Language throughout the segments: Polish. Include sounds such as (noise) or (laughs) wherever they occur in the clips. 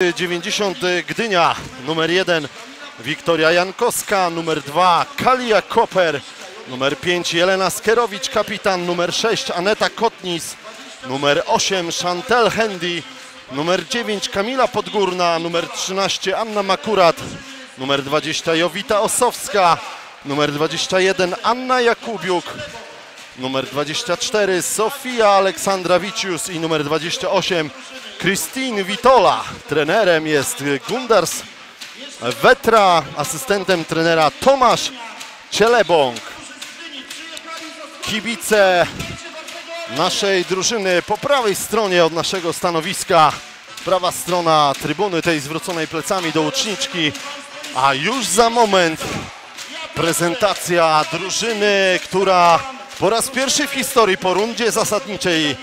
90 Gdynia, numer 1 Wiktoria Jankowska, numer 2 Kalia Koper, numer 5 Jelena Skerowicz, kapitan, numer 6 Aneta Kotnis, numer 8 Chantel Hendy, numer 9 Kamila Podgórna, numer 13 Anna Makurat, numer 20 Jowita Osowska, numer 21 Anna Jakubiuk, numer 24 Sofia Aleksandrawicius i numer 28 Christine Witola. Trenerem jest Gundars Wetra, asystentem trenera Tomasz Cielebąk. Kibice naszej drużyny po prawej stronie od naszego stanowiska. Prawa strona trybuny tej zwróconej plecami do łuczniczki. A już za moment prezentacja drużyny, która po raz pierwszy w historii po rundzie zasadniczej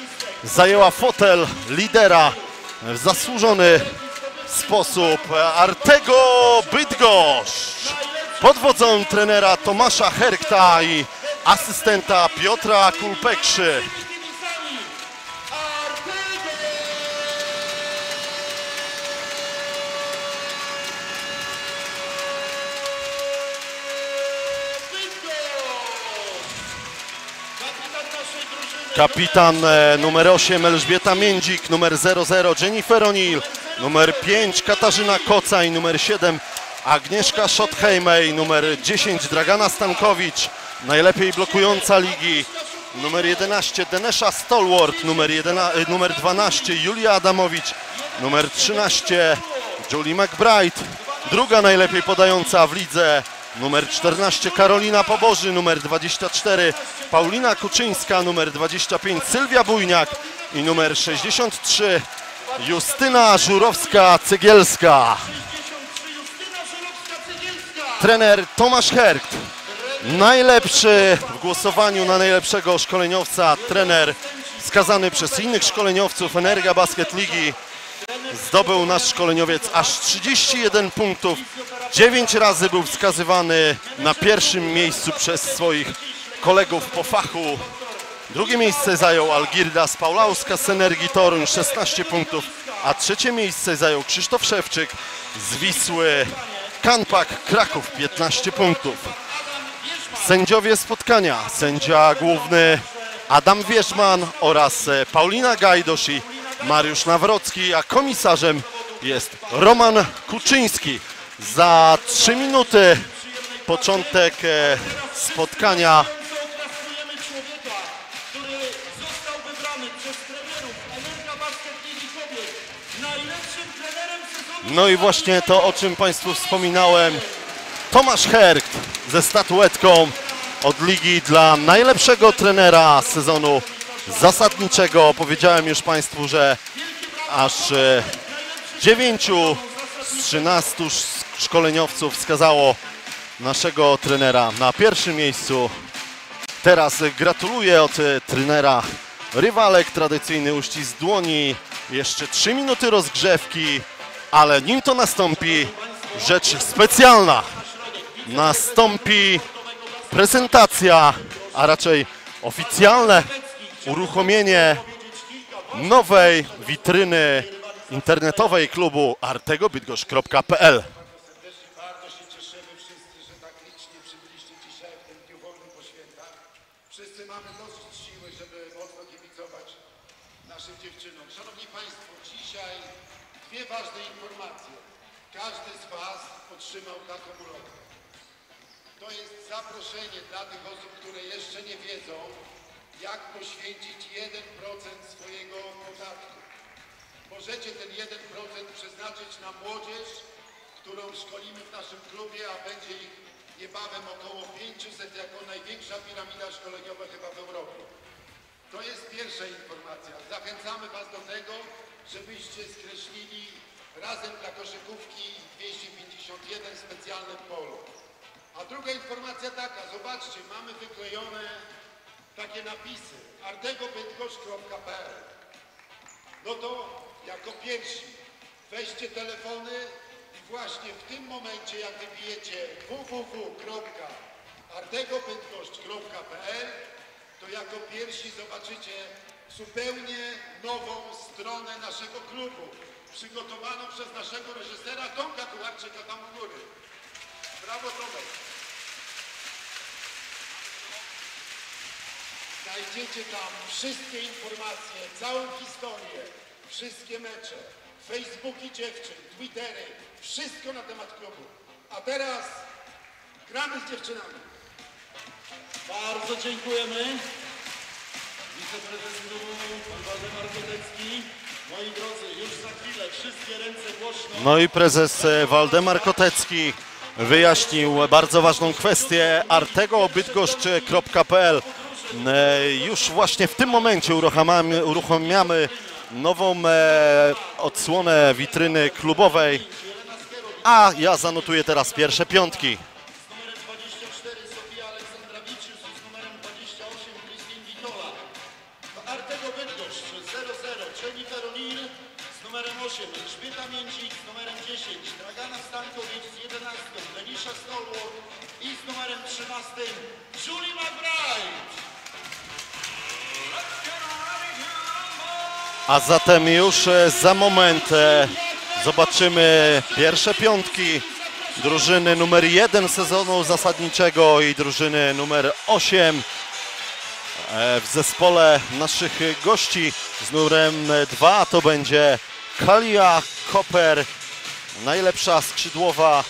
zajęła fotel lidera w zasłużony sposób Artego Bydgoszcz pod wodzą trenera Tomasza Herkta i asystenta Piotra Kulpekszy. Kapitan e, numer 8 Elżbieta Międzik, numer 00 Jennifer O'Neill, numer 5 Katarzyna Koca i numer 7 Agnieszka Schottheimej, numer 10 Dragana Stankowicz, najlepiej blokująca ligi, numer 11 Denesza Stolwart, numer, 11, e, numer 12 Julia Adamowicz, numer 13 Julie McBride, druga najlepiej podająca w lidze, numer 14 Karolina Poboży, numer 24 Paulina Kuczyńska, numer 25 Sylwia Bujniak i numer 63 Justyna Żurowska-Cegielska. Trener Tomasz Herkt, najlepszy w głosowaniu na najlepszego szkoleniowca, trener skazany przez innych szkoleniowców Energia Basket Ligi. Zdobył nasz szkoleniowiec aż 31 punktów. 9 razy był wskazywany na pierwszym miejscu przez swoich kolegów po fachu. Drugie miejsce zajął Algirdas Paulauska z Energii Toruń 16 punktów, a trzecie miejsce zajął Krzysztof Szewczyk z Wisły Kanpak Kraków 15 punktów. Sędziowie spotkania, sędzia główny Adam Wierzman oraz e, Paulina Gajdosz i Mariusz Nawrocki, a komisarzem jest Roman Kuczyński. Za 3 minuty początek e, spotkania. No i właśnie to, o czym Państwu wspominałem. Tomasz Herkt ze statuetką od ligi dla najlepszego trenera sezonu zasadniczego. Powiedziałem już Państwu, że aż e, 9 z 13 sz- szkoleniowców wskazało naszego trenera na pierwszym miejscu. Teraz gratuluję od e, trenera rywalek, tradycyjny uścisk dłoni. Jeszcze 3 minuty rozgrzewki, ale nim to nastąpi, rzecz specjalna. Nastąpi prezentacja, a raczej oficjalne uruchomienie nowej witryny internetowej klubu artegobydgoszcz.pl. Bardzo się cieszymy wszyscy, że tak licznie przybyliście dzisiaj w tym dniu wolnym po świętach. Wszyscy mamy dosyć siły, żeby mocno kibicować naszym dziewczynom. Szanowni Państwo, dzisiaj dwie ważne informacje. Każdy z Was otrzymał taką ulotkę. To jest zaproszenie dla tych osób, które jeszcze nie wiedzą, jak poświęcić 1% swojego podatku. Możecie ten 1% przeznaczyć na młodzież, którą szkolimy w naszym klubie, a będzie ich niebawem około 500 jako największa piramida szkoleniowa chyba w Europie. To jest pierwsza informacja. Zachęcamy Was do tego, żebyście skreślili razem dla koszykówki 251 specjalne polu. A druga informacja taka, zobaczcie, mamy wyklejone takie napisy artegobydgoszcz.pl No to jako pierwsi weźcie telefony i właśnie w tym momencie, jak wybijecie www.artegobydgoszcz.pl to jako pierwsi zobaczycie zupełnie nową stronę naszego klubu. przygotowaną przez naszego reżysera Tomka Kularczyka tam u góry. Brawo Tomek. Znajdziecie tam wszystkie informacje, całą historię, wszystkie mecze, Facebooki dziewczyn, Twittery, wszystko na temat klubu. A teraz gramy z dziewczynami. Bardzo dziękujemy. Wiceprezes klubu, pan Waldemar Kotecki. Moi drodzy, już za chwilę wszystkie ręce głośno. No i prezes e, Waldemar Kotecki wyjaśnił bardzo ważną kwestię artegobydgoszcz.pl E, Już właśnie w tym momencie uruchamiamy, uruchamiamy nową e, odsłonę witryny klubowej, a ja zanotuję teraz pierwsze piątki. A zatem już e, za moment e, zobaczymy pierwsze piątki drużyny numer 1 sezonu zasadniczego i drużyny numer 8 e, w zespole naszych gości z numerem 2 to będzie Kalia Koper, najlepsza skrzydłowa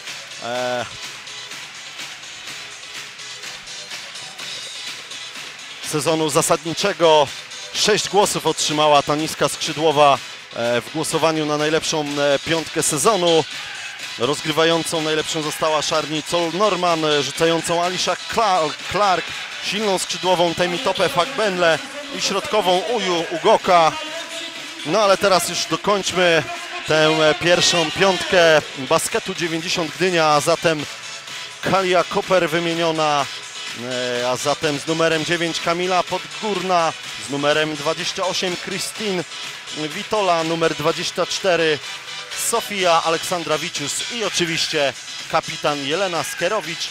sezonu zasadniczego. Sześć głosów otrzymała ta niska skrzydłowa e, w głosowaniu na najlepszą e, piątkę sezonu. Rozgrywającą najlepszą została Szarni Col Norman, e, rzucającą Alisha Cla- Clark, silną skrzydłową Temi Tope Fakbenle i środkową Uju Ugoka. No ale teraz już dokończmy tę pierwszą piątkę basketu 90 Gdynia, a zatem Kalia Koper wymieniona, a zatem z numerem 9 Kamila Podgórna, z numerem 28 Christine Witola, numer 24 Sofia Aleksandrawicius i oczywiście kapitan Jelena Skerowicz,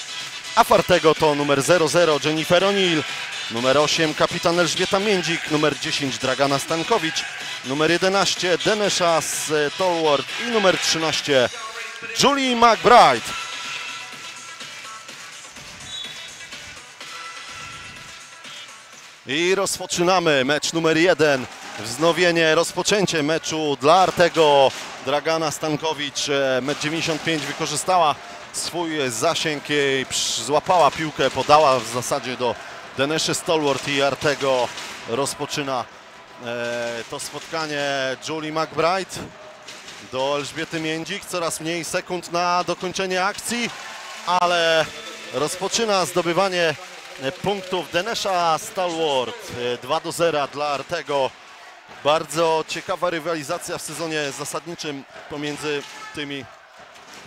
a Fartego to numer 00 Jennifer O'Neill, numer 8 kapitan Elżbieta Międzik, numer 10 Dragana Stankowicz, numer 11 Denesha Stolwart i numer 13 Julie McBride. I rozpoczynamy mecz numer jeden. Wznowienie, rozpoczęcie meczu dla Artego. Dragana Stankowicz, e, metr 95 wykorzystała swój zasięg złapała piłkę, podała w zasadzie do Deneszy Stolwart i Artego rozpoczyna e, to spotkanie Julie McBride do Elżbiety Międzik. Coraz mniej sekund na dokończenie akcji, ale rozpoczyna zdobywanie punktów Denesha Stalwart. E, 2 do 0 dla Artego. Bardzo ciekawa rywalizacja w sezonie zasadniczym pomiędzy tymi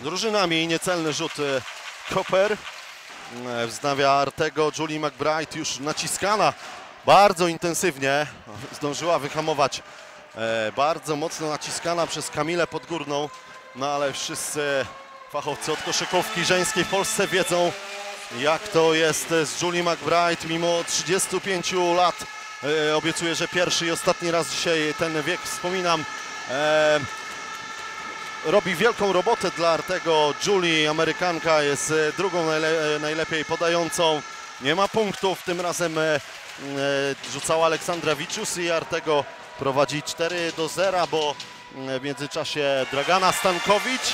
drużynami. Niecelny rzut e, Koper. E, Wznawia Artego. Julie McBride już naciskana bardzo intensywnie. Zdążyła wyhamować e, bardzo mocno naciskana przez Kamilę Podgórną. No ale wszyscy fachowcy od koszykówki żeńskiej w Polsce wiedzą, jak to jest z Julie McBride. Mimo 35 lat e, obiecuję, że pierwszy i ostatni raz dzisiaj ten wiek wspominam. E, robi wielką robotę dla Artego. Julie, Amerykanka, jest e, drugą najle najlepiej podającą. Nie ma punktów, tym razem rzucała Aleksandra Wicius i Artego prowadzi 4 do 0, bo w międzyczasie Dragana Stankowicz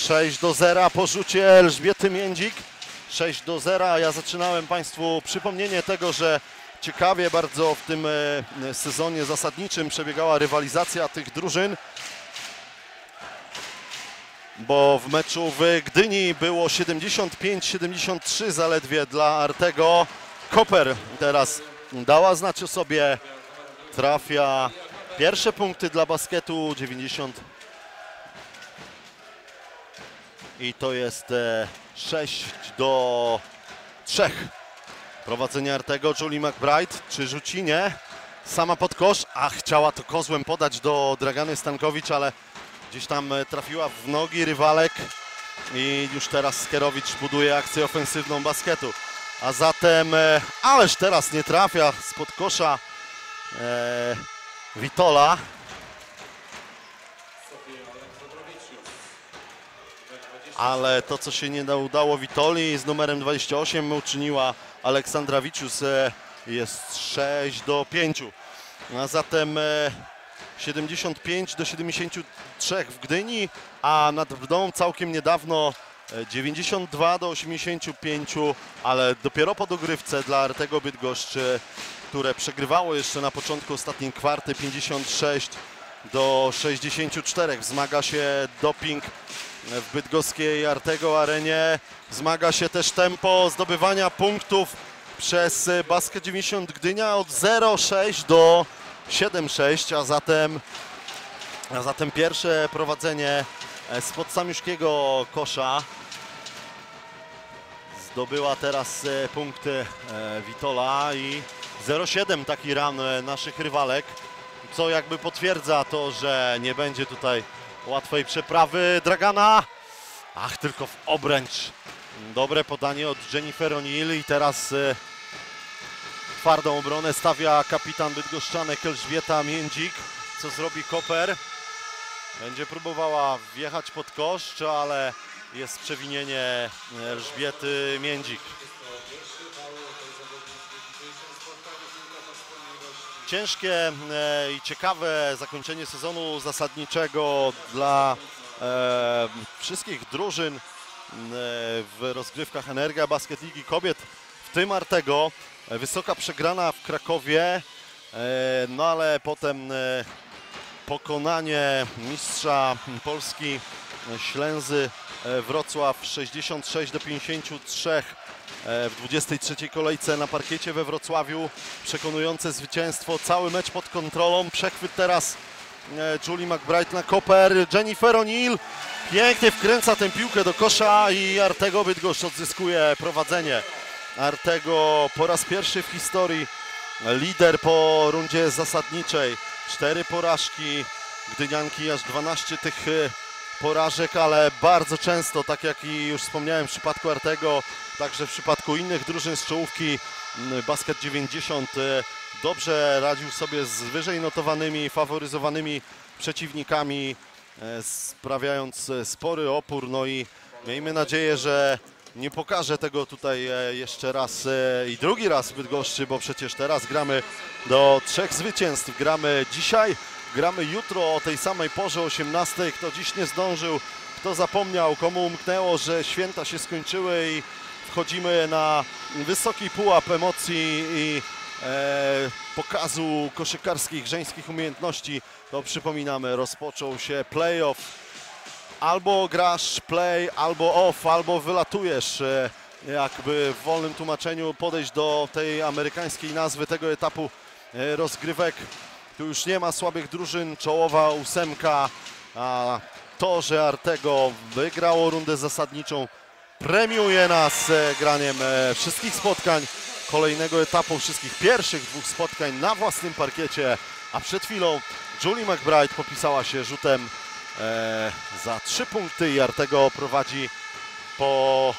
6 do 0 po rzucie Elżbiety Międzik. 6 do 0. Ja zaczynałem Państwu przypomnienie tego, że ciekawie bardzo w tym e, sezonie zasadniczym przebiegała rywalizacja tych drużyn. Bo w meczu w Gdyni było 75-73 zaledwie dla Artego. Koper teraz dała znać o sobie. Trafia pierwsze punkty dla basketu 90 i to jest e, 6 do 3. Prowadzenie Artego, Julie McBride, czy rzuci? Nie. Sama pod kosz, a chciała to kozłem podać do Dragany Stankowicz, ale gdzieś tam e, trafiła w nogi rywalek i już teraz Skerowicz buduje akcję ofensywną basketu. A zatem, e, ależ teraz nie trafia spod kosza e, Witola. Ale to, co się nie da- udało Witoli z numerem 28 uczyniła Aleksandrawicius e, jest 6 do 5. A zatem e, 75 do 73 w Gdyni, a nad Brdą całkiem niedawno e, 92 do 85, ale dopiero po dogrywce dla Artego Bydgoszcz, e, które przegrywało jeszcze na początku ostatniej kwarty 56 do 64. Wzmaga się doping w bydgoskiej Artego Arenie. Wzmaga się też tempo zdobywania punktów przez Basket 90 Gdynia od 0,6 do 7,6, a zatem, a zatem pierwsze prowadzenie spod samiuszkiego kosza. Zdobyła teraz e, punkty e, Witola i 0,7 taki ran e, naszych rywalek, co jakby potwierdza to, że nie będzie tutaj łatwej przeprawy Dragana. Ach, tylko w obręcz. Dobre podanie od Jennifer O'Neill i teraz e, twardą obronę stawia kapitan Bydgoszczanek Elżbieta Międzik. Co zrobi Koper? Będzie próbowała wjechać pod kosz, ale jest przewinienie Elżbiety Międzik. Ciężkie e, i ciekawe zakończenie sezonu zasadniczego dla e, wszystkich drużyn e, w rozgrywkach Energia Basket Ligi Kobiet, w tym Artego. Wysoka przegrana w Krakowie, no ale potem pokonanie mistrza Polski Ślęzy Wrocław 66 do 53 e, w 23 kolejce na parkiecie we Wrocławiu. Przekonujące zwycięstwo, cały mecz pod kontrolą. Przechwyt teraz e, Julie McBride na Koper. Jennifer O'Neill pięknie wkręca tę piłkę do kosza i Artego Bydgoszcz odzyskuje prowadzenie. Artego po raz pierwszy w historii lider po rundzie zasadniczej. Cztery porażki Gdynianki, aż 12 tych e, porażek, ale bardzo często, tak jak i już wspomniałem w przypadku Artego, także w przypadku innych drużyn z czołówki m, Basket 90 e, dobrze radził sobie z wyżej notowanymi, faworyzowanymi przeciwnikami, e, sprawiając e, spory opór. No i miejmy nadzieję, że nie pokażę tego tutaj jeszcze raz i drugi raz w Bydgoszczy, bo przecież teraz gramy do trzech zwycięstw. Gramy dzisiaj, gramy jutro o tej samej porze 18. Kto dziś nie zdążył, kto zapomniał, komu umknęło, że święta się skończyły i wchodzimy na wysoki pułap emocji i e, pokazu koszykarskich, żeńskich umiejętności, to przypominamy, rozpoczął się playoff albo grasz play, albo off, albo wylatujesz. e, Jakby w wolnym tłumaczeniu podejść do tej amerykańskiej nazwy tego etapu e, rozgrywek. Tu już nie ma słabych drużyn, czołowa ósemka, a to, że Artego wygrało rundę zasadniczą, premiuje nas e, graniem e, wszystkich spotkań kolejnego etapu, wszystkich pierwszych dwóch spotkań na własnym parkiecie, a przed chwilą Julie McBride popisała się rzutem e, za trzy punkty i Artego prowadzi po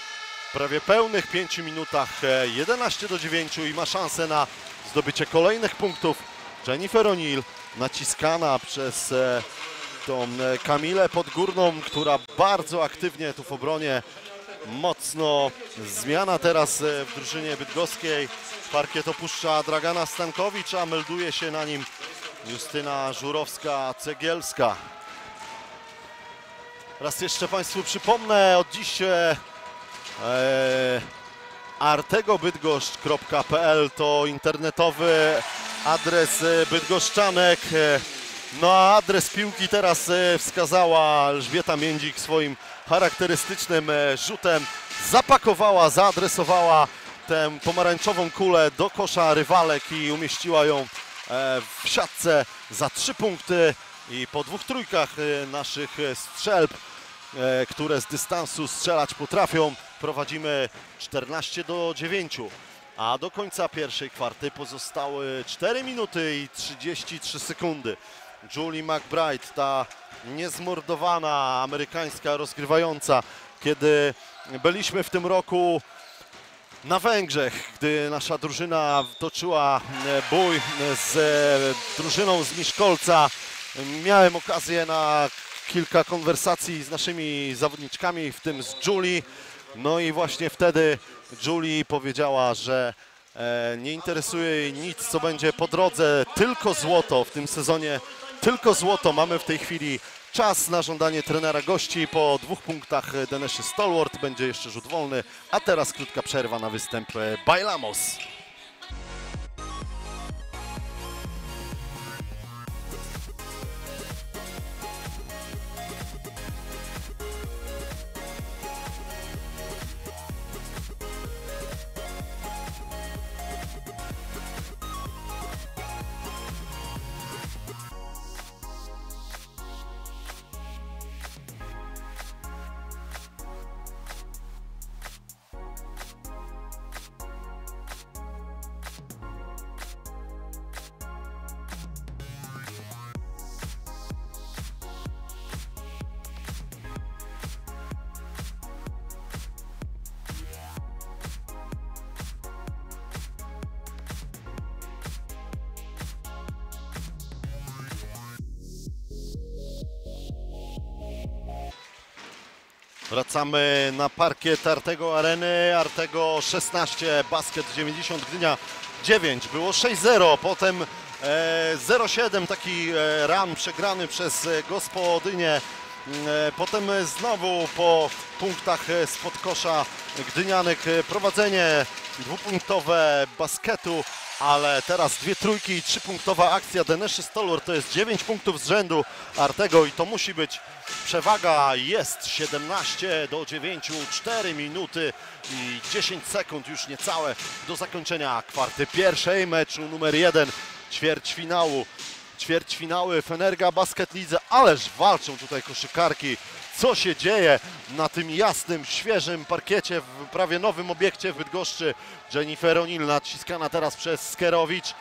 prawie pełnych 5 minutach e, 11 do 9 i ma szansę na zdobycie kolejnych punktów. Jennifer O'Neill naciskana przez tą Kamilę Podgórną, która bardzo aktywnie tu w obronie mocno zmiana teraz e, w drużynie bydgoskiej. Parkiet opuszcza Dragana Stankowicz, a melduje się na nim Justyna Żurowska-Cegielska. Raz jeszcze Państwu przypomnę, od dziś e, e, artegobydgoszcz.pl to internetowy adres e, bydgoszczanek. No a adres piłki teraz wskazała Elżbieta Międzik swoim charakterystycznym e, rzutem. Zapakowała, zaadresowała tę pomarańczową kulę do kosza rywalek i umieściła ją e, w siatce za trzy punkty i po dwóch trójkach e, naszych strzelb, które z dystansu strzelać potrafią, prowadzimy 14 do 9. A do końca pierwszej kwarty pozostały 4 minuty i 33 sekundy. Julie McBride, ta niezmordowana amerykańska rozgrywająca, kiedy byliśmy w tym roku na Węgrzech, gdy nasza drużyna toczyła e, bój z e, drużyną z Miszkolca. Miałem okazję na kilka konwersacji z naszymi zawodniczkami, w tym z Julie. No i właśnie wtedy Julie powiedziała, że e, nie interesuje jej nic, co będzie po drodze, tylko złoto w tym sezonie, tylko złoto. Mamy w tej chwili czas na żądanie trenera gości. Po dwóch punktach Deneszy Stalwart będzie jeszcze rzut wolny, a teraz krótka przerwa na występ e, Bailamos. Wracamy na parkiet Artego Areny. Artego 16, basket 90, Gdynia 9. Było 6-0, potem e, 0-7, taki e, run przegrany przez e, gospodynię. E, Potem znowu po punktach e, spod kosza Gdynianek e, prowadzenie dwupunktowe basketu, ale teraz dwie trójki i trzypunktowa akcja Deneszy Stolur to jest 9 punktów z rzędu. Artego i to musi być przewaga. Jest 17 do 9, 4 minuty i 10 sekund już niecałe do zakończenia kwarty pierwszej. Meczu numer 1 ćwierćfinału. Ćwierćfinały w Energa Basket Lidze, ależ walczą tutaj koszykarki. Co się dzieje na tym jasnym, świeżym parkiecie w prawie nowym obiekcie w Bydgoszczy? Jennifer O'Neill naciskana teraz przez Skerowicz.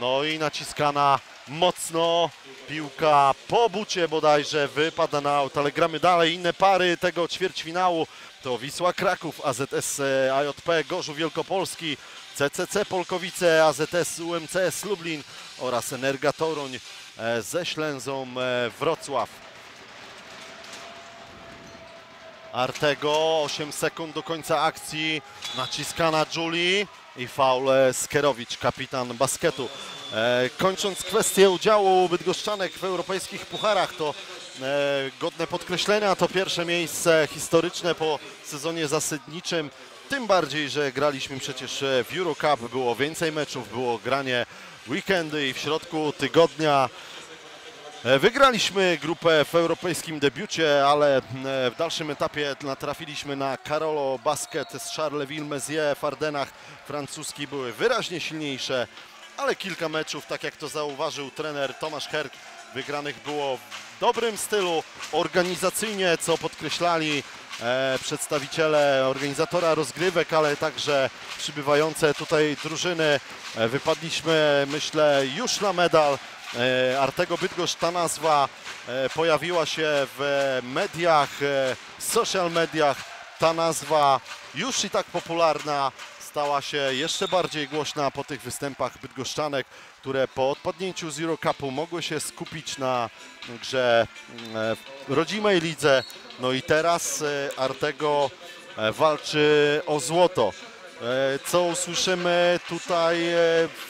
No i naciskana mocno. Piłka po bucie bodajże wypada na aut, ale gramy dalej. Inne pary tego ćwierćfinału to Wisła Kraków, AZS AJP Gorzów Wielkopolski, CCC Polkowice, AZS UMCS Lublin oraz Energa Toruń e, ze Ślęzą e, Wrocław. Artego, 8 sekund do końca akcji, naciskana Julie i faul Skerowicz, kapitan basketu. E, kończąc kwestię udziału Bydgoszczanek w europejskich pucharach, to e, godne podkreślenia, to pierwsze miejsce historyczne po sezonie zasadniczym. Tym bardziej, że graliśmy przecież e, w Eurocup, było więcej meczów, było granie weekendy i w środku tygodnia Wygraliśmy grupę w europejskim debiucie, ale e, w dalszym etapie natrafiliśmy na Carolo Basket z Charleville-Mézières w Ardenach. Francuski były wyraźnie silniejsze, ale kilka meczów, tak jak to zauważył trener Tomasz Herk, wygranych było w dobrym stylu, organizacyjnie, co podkreślali e, przedstawiciele organizatora rozgrywek, ale także przybywające tutaj drużyny. E, wypadliśmy, myślę, już na medal. E, Artego Bydgoszcz, ta nazwa e, pojawiła się w mediach, e, social mediach. Ta nazwa już i tak popularna stała się jeszcze bardziej głośna po tych występach bydgoszczanek, które po odpadnięciu z Eurocupu mogły się skupić na grze w rodzimej lidze. No i teraz Artego walczy o złoto. Co usłyszymy tutaj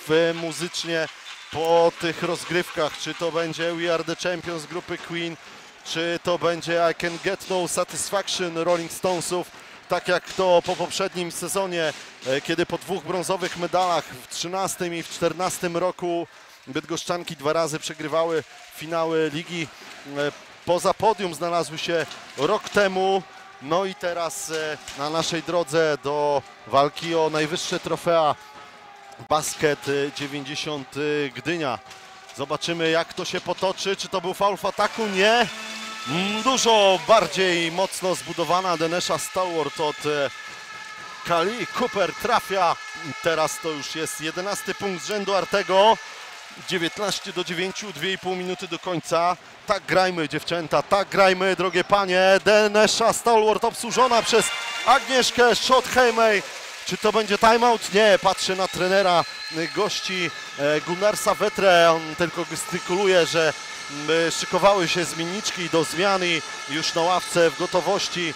w muzycznie po tych rozgrywkach, czy to będzie We Are The Champions grupy Queen, czy to będzie I Can Get No Satisfaction Rolling Stonesów, tak jak to po poprzednim sezonie, e, kiedy po dwóch brązowych medalach w 13 i w 14 roku Bydgoszczanki dwa razy przegrywały finały ligi. E, Poza podium znalazły się rok temu, no i teraz e, na naszej drodze do walki o najwyższe trofea Basket y, 90 y, Gdynia. Zobaczymy jak to się potoczy. Czy to był faul w ataku? Nie. Mm, Dużo bardziej mocno zbudowana Denesza Stalwart od e, Kali. Cooper trafia. Teraz to już jest 11 punkt z rzędu Artego. 19 do 9, 2,5 minuty do końca. Tak grajmy dziewczęta, tak grajmy drogie panie. Denesza Stalwart obsłużona przez Agnieszkę Schothejmej. Czy to będzie timeout? Nie, patrzę na trenera y, gości e, Gunnarsa Wetre. On tylko gestykuluje, że m, szykowały się zmienniczki do zmiany już na ławce w gotowości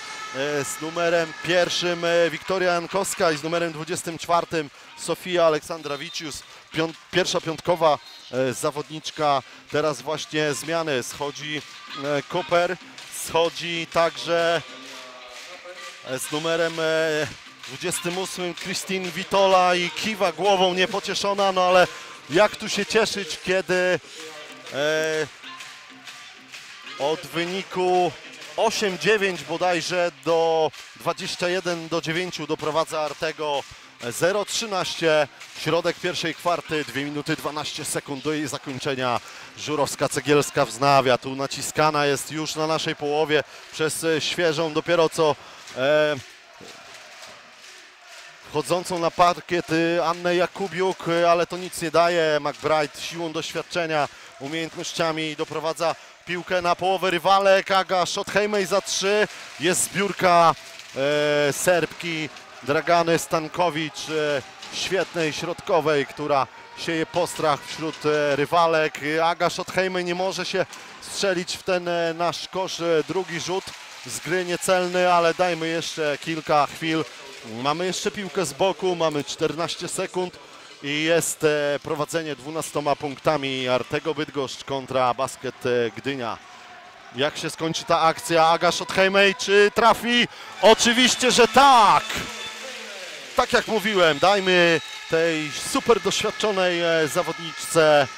z numerem pierwszym Wiktoria Jankowska i z numerem 24 Sofia Aleksandrawicius. Pierwsza piątkowa zawodniczka, teraz właśnie zmiany. Schodzi Koper, schodzi także z numerem 28 Christine Witola i kiwa głową niepocieszona, no ale jak tu się cieszyć, kiedy e, od wyniku 8-9 bodajże do 21 do 9 doprowadza Artego 0-13, środek pierwszej kwarty, 2 minuty 12 sekund do jej zakończenia. Żurowska-Cegielska wznawia, tu naciskana jest już na naszej połowie przez e, świeżą dopiero co e, wchodzącą na parkiet y, Annę Jakubiuk, y, ale to nic nie daje. McBride siłą doświadczenia, umiejętnościami doprowadza piłkę na połowę rywalek. Aga Schothejmej za trzy. Jest zbiórka e, Serbki Dragany Stankowicz, e, świetnej środkowej, która sieje postrach wśród e, rywalek. Aga Schothejmej nie może się strzelić w ten e, nasz kosz. E, drugi rzut z gry niecelny, ale dajmy jeszcze kilka chwil. Mamy jeszcze piłkę z boku, mamy 14 sekund i jest e, prowadzenie 12 punktami Artego Bydgoszcz kontra Basket e, Gdynia. Jak się skończy ta akcja? Aga Schothejmej czy trafi? Oczywiście, że tak! Tak jak mówiłem, dajmy tej super doświadczonej e, zawodniczce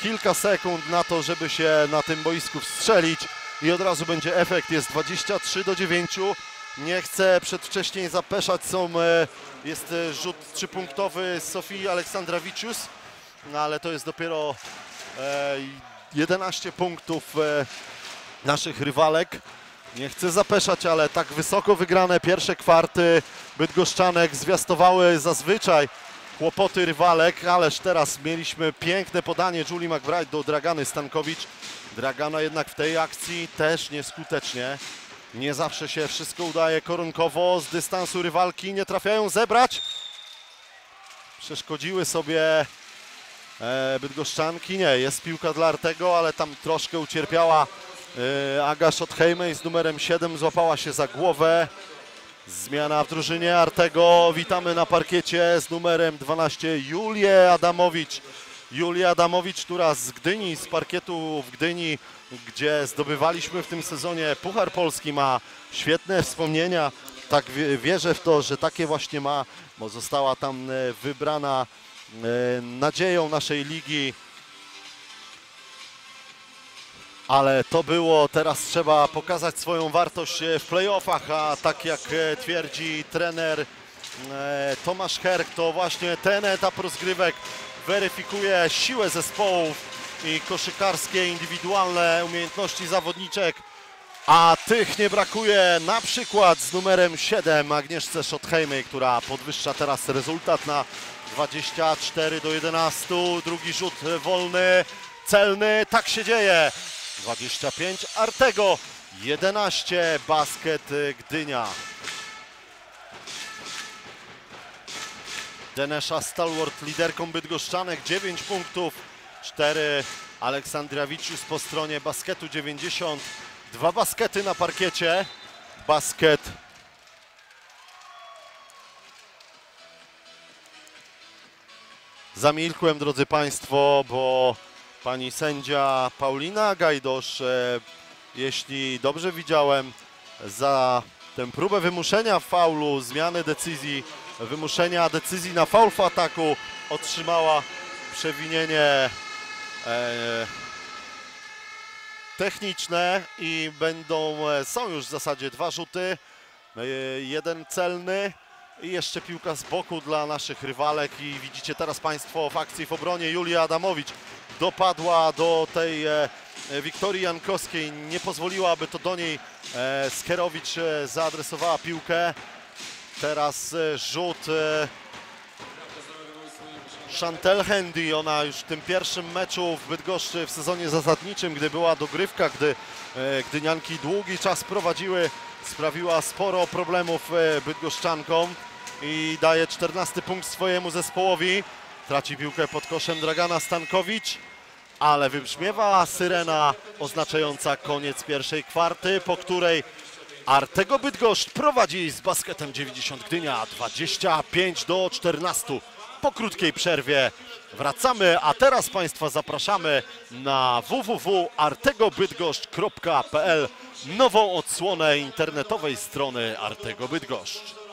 kilka sekund na to, żeby się na tym boisku wstrzelić i od razu będzie efekt. Jest 23 do 9. Nie chcę przedwcześnie zapeszać. Są, e, jest e, rzut trzypunktowy Sofii Aleksandrawicius, no ale to jest dopiero e, 11 punktów e, naszych rywalek. Nie chcę zapeszać, ale tak wysoko wygrane pierwsze kwarty Bydgoszczanek zwiastowały zazwyczaj kłopoty rywalek, ależ teraz mieliśmy piękne podanie Julie McBride do Dragany Stankowicz. Dragana jednak w tej akcji też nieskutecznie. Nie zawsze się wszystko udaje korunkowo. Z dystansu rywalki nie trafiają zebrać. Przeszkodziły sobie e, Bydgoszczanki. Nie, jest piłka dla Artego, ale tam troszkę ucierpiała e, Aga Schothejmej z numerem 7. Złapała się za głowę. Zmiana w drużynie Artego. Witamy na parkiecie z numerem 12 Julię Adamowicz. Julia Adamowicz, która z Gdyni, z parkietu w Gdyni, gdzie zdobywaliśmy w tym sezonie Puchar Polski, ma świetne wspomnienia. Tak wie- wierzę w to, że takie właśnie ma, bo została tam e, wybrana e, nadzieją naszej ligi. Ale to było, teraz trzeba pokazać swoją wartość e, w playoffach, a tak jak twierdzi trener Tomasz Herk, to właśnie ten etap rozgrywek weryfikuje siłę zespołów i koszykarskie, indywidualne umiejętności zawodniczek, a tych nie brakuje na przykład z numerem 7 Agnieszce Schothejmej, która podwyższa teraz rezultat na 24 do 11. Drugi rzut wolny, celny, tak się dzieje. 25 Artego, 11 Basket Gdynia. Denesza Stalwart liderką Bydgoszczanek 9 punktów, 4 Aleksandrawicius po stronie basketu 90. Dwa baskety na parkiecie. Basket Zamilkłem, drodzy Państwo, bo pani sędzia Paulina Gajdosz, e, jeśli dobrze widziałem, za tę próbę wymuszenia faulu, zmiany decyzji, wymuszenia decyzji na faul w ataku otrzymała przewinienie e, techniczne i będą, e, są już w zasadzie dwa rzuty, e, jeden celny i jeszcze piłka z boku dla naszych rywalek i widzicie teraz Państwo w akcji w obronie Julia Adamowicz dopadła do tej e, e, Wiktorii Jankowskiej, nie pozwoliła, aby to do niej e, Skerowicz zaadresowała piłkę. Teraz e, rzut e, Chantel Hendy, ona już w tym pierwszym meczu w Bydgoszczy w sezonie zasadniczym, gdy była dogrywka, gdy e, Gdynianki długi czas prowadziły, sprawiła sporo problemów Bydgoszczankom i daje 14 punkt swojemu zespołowi. Traci piłkę pod koszem Dragana Stankowicz. ale wybrzmiewa syrena oznaczająca koniec pierwszej kwarty, po której Artego Bydgoszcz prowadzi z basketem 90 Gdynia 25 do 14. Po krótkiej przerwie wracamy, a teraz Państwa zapraszamy na www.artegobydgoszcz.pl nową odsłonę internetowej strony Artego Bydgoszcz.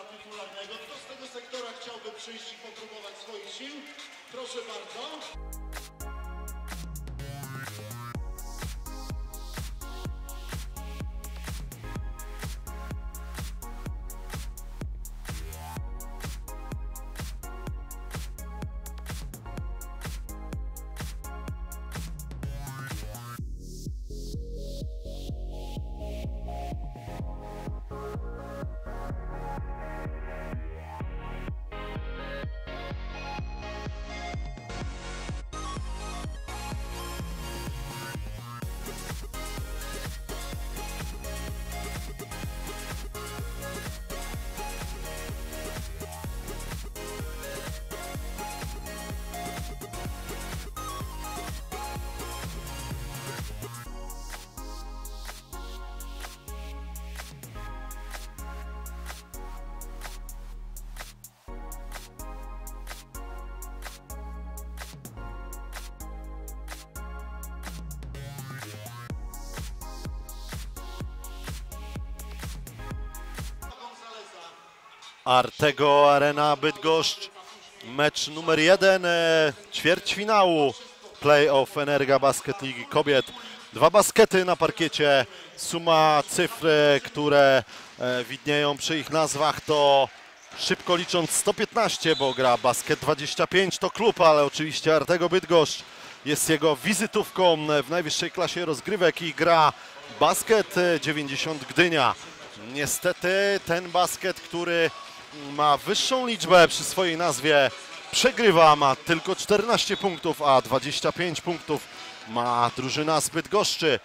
Artego Arena Bydgoszcz. Mecz numer jeden e, ćwierćfinału playoff Energa Basket Ligi Kobiet. Dwa baskety na parkiecie. Suma cyfr, e, które e, widnieją przy ich nazwach to szybko licząc 115, bo gra Basket 25 to klub, ale oczywiście Artego Bydgoszcz jest jego wizytówką w najwyższej klasie rozgrywek i gra Basket e, 90 Gdynia. Niestety ten basket, który ma wyższą liczbę przy swojej nazwie, przegrywa, ma tylko 14 punktów, a 25 punktów ma drużyna z Bydgoszczy.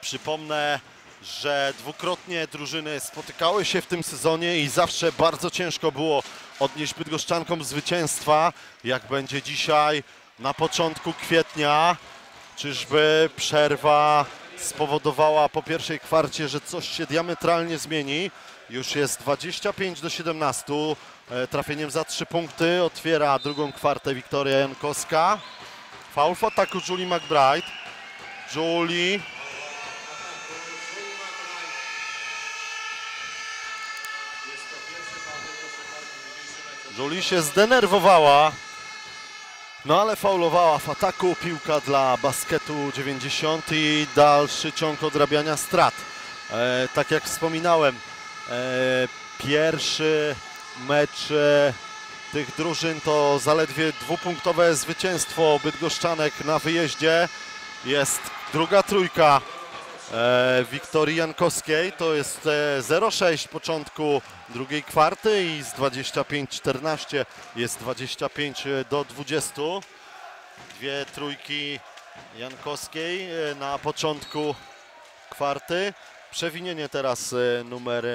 Przypomnę, że dwukrotnie drużyny spotykały się w tym sezonie i zawsze bardzo ciężko było odnieść bydgoszczankom zwycięstwa. Jak będzie dzisiaj na początku kwietnia, czyżby przerwa spowodowała po pierwszej kwarcie, że coś się diametralnie zmieni. Już jest 25 do 17. E, Trafieniem za 3 punkty otwiera drugą kwartę Wiktoria Jankowska. Foul w ataku Julie McBride. Julie Julie się zdenerwowała. No ale faulowała w ataku. Piłka dla basketu 90 i dalszy ciąg odrabiania strat. E, tak jak wspominałem, pierwszy mecz e, tych drużyn to zaledwie dwupunktowe zwycięstwo Bydgoszczanek na wyjeździe. Jest druga trójka e, Wiktorii Jankowskiej. To jest e, 0,6 początku drugiej kwarty i z 25-14 jest 25 do 20. Dwie trójki Jankowskiej e, na początku kwarty. Przewinienie teraz e, numer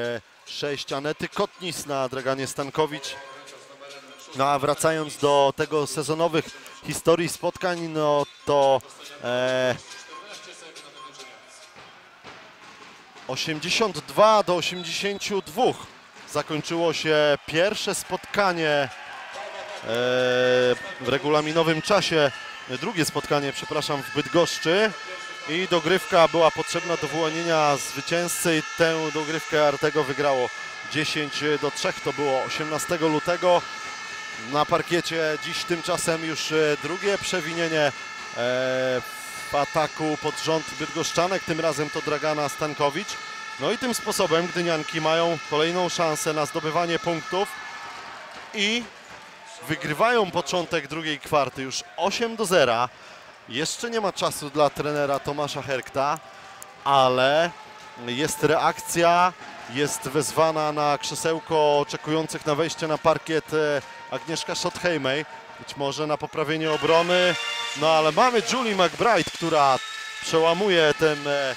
6 Anety Kotnis na Draganie Stankowicz. No a wracając do tego sezonowych historii spotkań, no to e, 82 do 82 zakończyło się pierwsze spotkanie e, w regulaminowym czasie, drugie spotkanie, przepraszam, w Bydgoszczy i dogrywka była potrzebna do wyłonienia zwycięzcy i tę dogrywkę Artego wygrało 10 do 3, to było 18 lutego. Na parkiecie dziś tymczasem już e, drugie przewinienie e, w ataku pod rząd Bydgoszczanek, tym razem to Dragana Stankowicz. No i tym sposobem Gdynianki mają kolejną szansę na zdobywanie punktów i wygrywają początek drugiej kwarty już 8 do 0. Jeszcze nie ma czasu dla trenera Tomasza Herkta, ale jest reakcja, jest wezwana na krzesełko oczekujących na wejście na parkiet e, Agnieszka Schottheimej. Być może na poprawienie obrony, no ale mamy Julie McBride, która przełamuje ten e,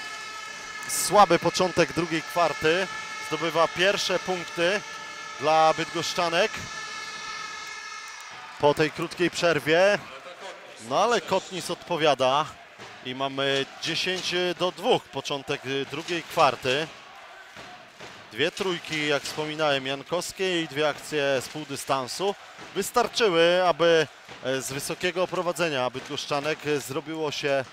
słaby początek drugiej kwarty. Zdobywa pierwsze punkty dla Bydgoszczanek po tej krótkiej przerwie. No ale Kotnis odpowiada i mamy 10 do 2, początek drugiej kwarty. Dwie trójki, jak wspominałem, Jankowskie i dwie akcje z półdystansu wystarczyły, aby e, z wysokiego prowadzenia Bydgoszczanek e, zrobiło się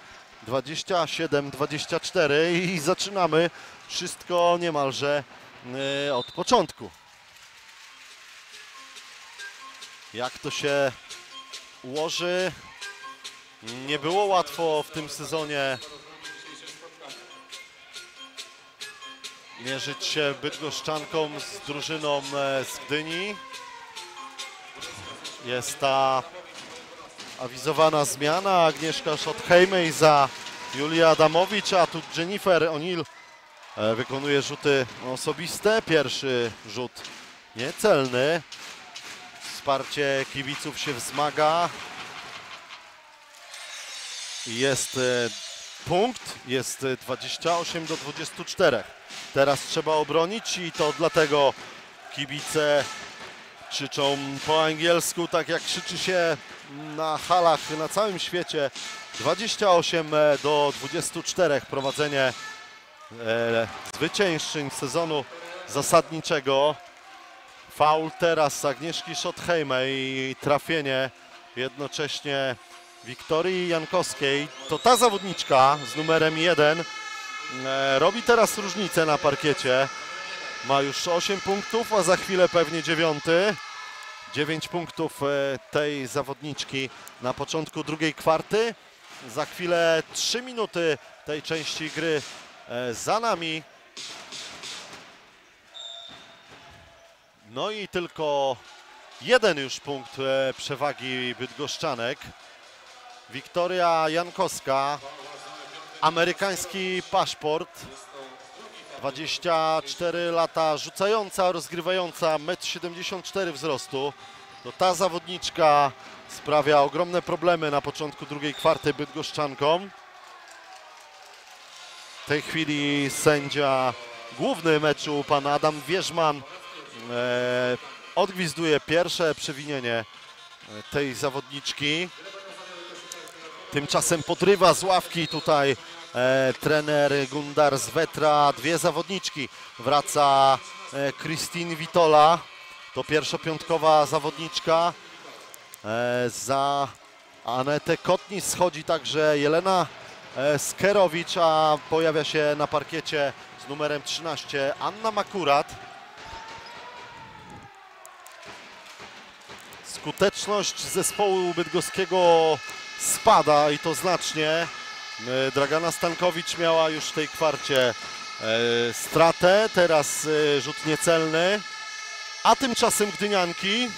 27-24 i zaczynamy wszystko niemalże e, od początku. Jak to się ułoży? Nie było łatwo w tym sezonie mierzyć się Bydgoszczankom z drużyną e, z Gdyni. Jest ta awizowana zmiana. Agnieszka Schothejmej za Julia Adamowicz, a tu Jennifer O'Neill e, wykonuje rzuty osobiste. Pierwszy rzut niecelny. Wsparcie kibiców się wzmaga. Jest e, punkt, jest e, 28 do 24. Teraz trzeba obronić i to dlatego kibice krzyczą po angielsku, tak jak krzyczy się na halach na całym świecie. 28 do 24 prowadzenie e, zwyciężczyń sezonu zasadniczego. Faul teraz Agnieszki Schothejmej i trafienie jednocześnie Wiktorii Jankowskiej. To ta zawodniczka z numerem 1 e, robi teraz różnicę na parkiecie. Ma już 8 punktów, a za chwilę pewnie 9. 9 punktów e, tej zawodniczki na początku drugiej kwarty. Za chwilę 3 minuty tej części gry e, za nami. No i tylko jeden już punkt przewagi Bydgoszczanek. Wiktoria Jankowska, amerykański paszport, 24 lata, rzucająca, rozgrywająca, 1,74 m wzrostu. To ta zawodniczka sprawia ogromne problemy na początku drugiej kwarty Bydgoszczankom. W tej chwili sędzia główny meczu, pan Adam Wierzman, e, odgwizduje pierwsze przewinienie e, tej zawodniczki. Tymczasem podrywa z ławki tutaj e, trener Gundar z Wetra. Dwie zawodniczki. Wraca e, Witola. To pierwszopiątkowa zawodniczka. E, za Anetę Kotnis schodzi także Jelena e, Skerowicz, a pojawia się na parkiecie z numerem 13 Anna Makurat. Skuteczność zespołu bydgoskiego spada i to znacznie. E, Dragana Stankowicz miała już w tej kwarcie e, stratę, teraz e, rzut niecelny, a tymczasem Gdynianki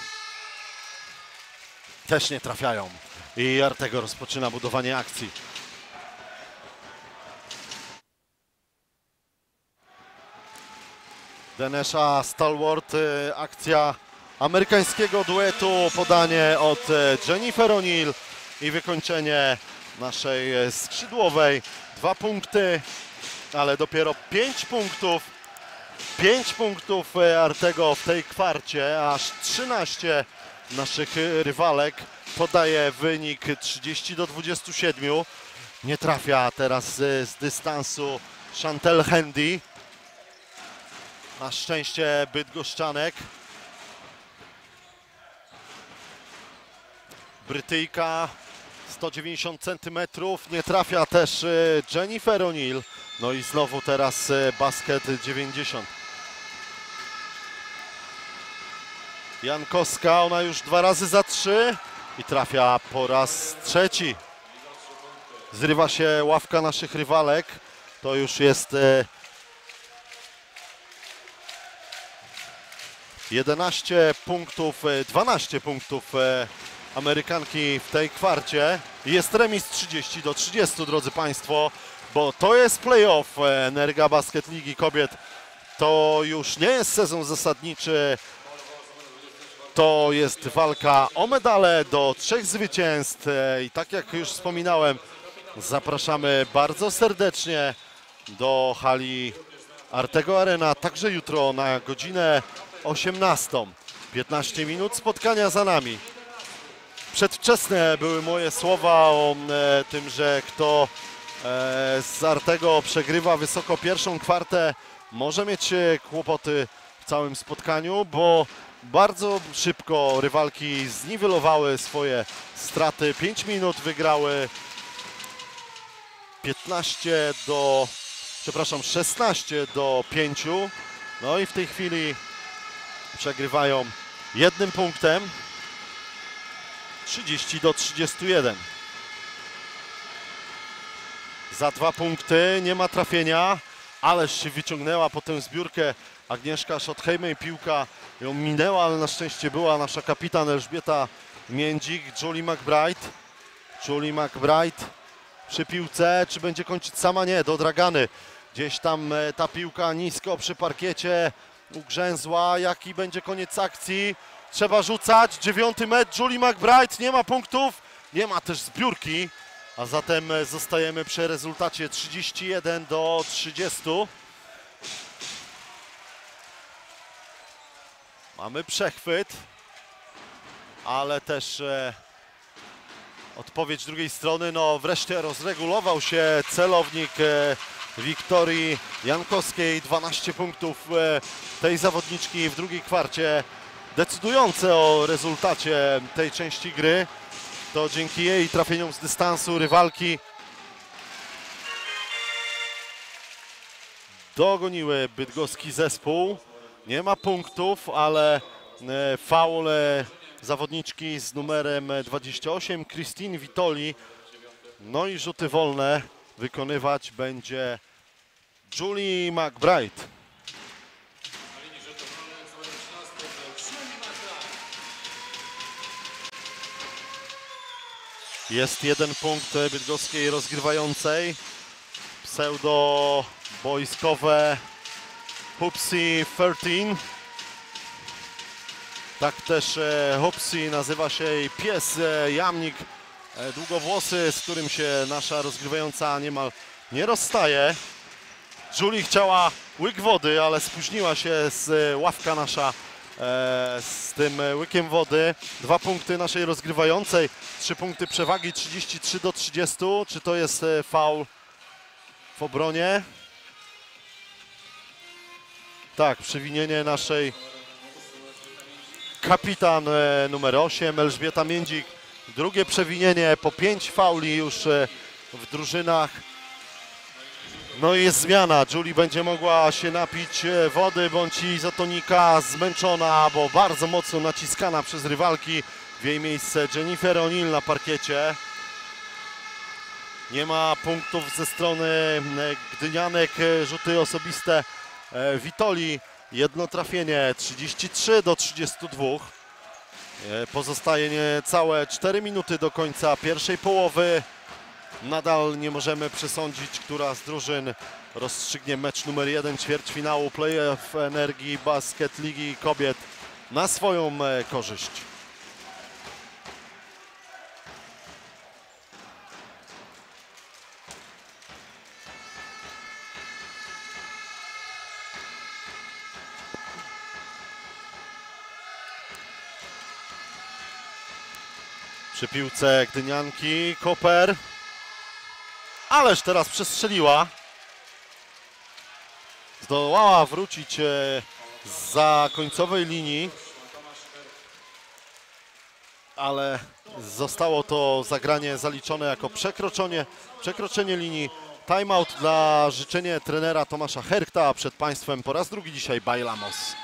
też nie trafiają i Artego rozpoczyna budowanie akcji. Denesza Stalwart, akcja amerykańskiego duetu, podanie od Jennifer O'Neill i wykończenie naszej e, skrzydłowej. Dwa punkty, ale dopiero pięć punktów. Pięć punktów e, Artego w tej kwarcie, aż 13 naszych e, rywalek podaje wynik 30 do 27. Nie trafia teraz z dystansu Chantel Handy. Na szczęście Bydgoszczanek. Brytyjka 190 cm, nie trafia też e, Jennifer O'Neill. No i znowu teraz e, basket 90. Jankowska, ona już dwa razy za trzy i trafia po raz trzeci. Zrywa się ławka naszych rywalek. To już jest e, 11 punktów, e, 12 punktów Amerykanki w tej kwarcie. Jest remis 30 do 30, drodzy Państwo, bo to jest playoff e, Energa Basket Ligi Kobiet. To już nie jest sezon zasadniczy, to jest walka o medale do trzech zwycięstw e, i tak jak już wspominałem, zapraszamy bardzo serdecznie do hali Artego Arena, także jutro na godzinę 18. 15 minut spotkania za nami. Przedwczesne były moje słowa o e, tym, że kto e, z Artego przegrywa wysoko pierwszą kwartę, może mieć e, kłopoty w całym spotkaniu, bo bardzo szybko rywalki zniwelowały swoje straty. 5 minut wygrały 15 do, przepraszam, 16 do 5. No i w tej chwili przegrywają jednym punktem. 30 do 31. Za dwa punkty nie ma trafienia, ależ się wyciągnęła potem zbiórkę Agnieszka Schottheimer i piłka ją minęła, ale na szczęście była nasza kapitan Elżbieta Międzik, Julie McBride. Julie McBride przy piłce, czy będzie kończyć sama? Nie, do Dragany. Gdzieś tam e, ta piłka nisko przy parkiecie ugrzęzła. Jaki będzie koniec akcji? Trzeba rzucać. Dziewiąty metr, Julie McBride. Nie ma punktów, nie ma też zbiórki. A zatem e, zostajemy przy rezultacie 31 do 30. Mamy przechwyt, ale też e, odpowiedź drugiej strony. No wreszcie rozregulował się celownik e, Wiktorii Jankowskiej. 12 punktów e, tej zawodniczki w drugiej kwarcie. Decydujące o rezultacie tej części gry. To dzięki jej trafieniom z dystansu rywalki dogoniły bydgoski zespół. Nie ma punktów, ale e, faul zawodniczki z numerem 28, Christine Vitoli. No i rzuty wolne wykonywać będzie Julie McBride. Jest jeden punkt bydgoskiej rozgrywającej. Pseudo boiskowe Hupsi 13. Tak też e, Hupsi nazywa się jej pies e, jamnik e, długowłosy, z którym się nasza rozgrywająca niemal nie rozstaje. Julie chciała łyk wody, ale spóźniła się z ławka nasza z tym e, łykiem wody. Dwa punkty naszej rozgrywającej, trzy punkty przewagi, 33 do 30. Czy to jest e, faul w obronie? Tak, przewinienie naszej kapitan e, numer 8, Elżbieta Międzik. Drugie przewinienie po 5 fauli już e, w drużynach. No i jest zmiana. Julie będzie mogła się napić e, wody bądź izotonika zmęczona, bo bardzo mocno naciskana przez rywalki. W jej miejsce Jennifer O'Neill na parkiecie. Nie ma punktów ze strony e, Gdynianek, e, rzuty osobiste Witoli. Jedno trafienie 33 do 32. E, Pozostaje niecałe 4 minuty do końca pierwszej połowy. Nadal nie możemy przesądzić, która z drużyn rozstrzygnie mecz numer 1 ćwierćfinału Playoff Energii Basket Ligi Kobiet na swoją e, korzyść. Przy piłce Gdynianki, Koper. Ależ teraz przestrzeliła. Zdołała wrócić e, za końcowej linii. Ale zostało to zagranie zaliczone jako przekroczenie, przekroczenie linii. Timeout dla życzenia trenera Tomasza Herkta, a przed Państwem po raz drugi dzisiaj Bajlamos.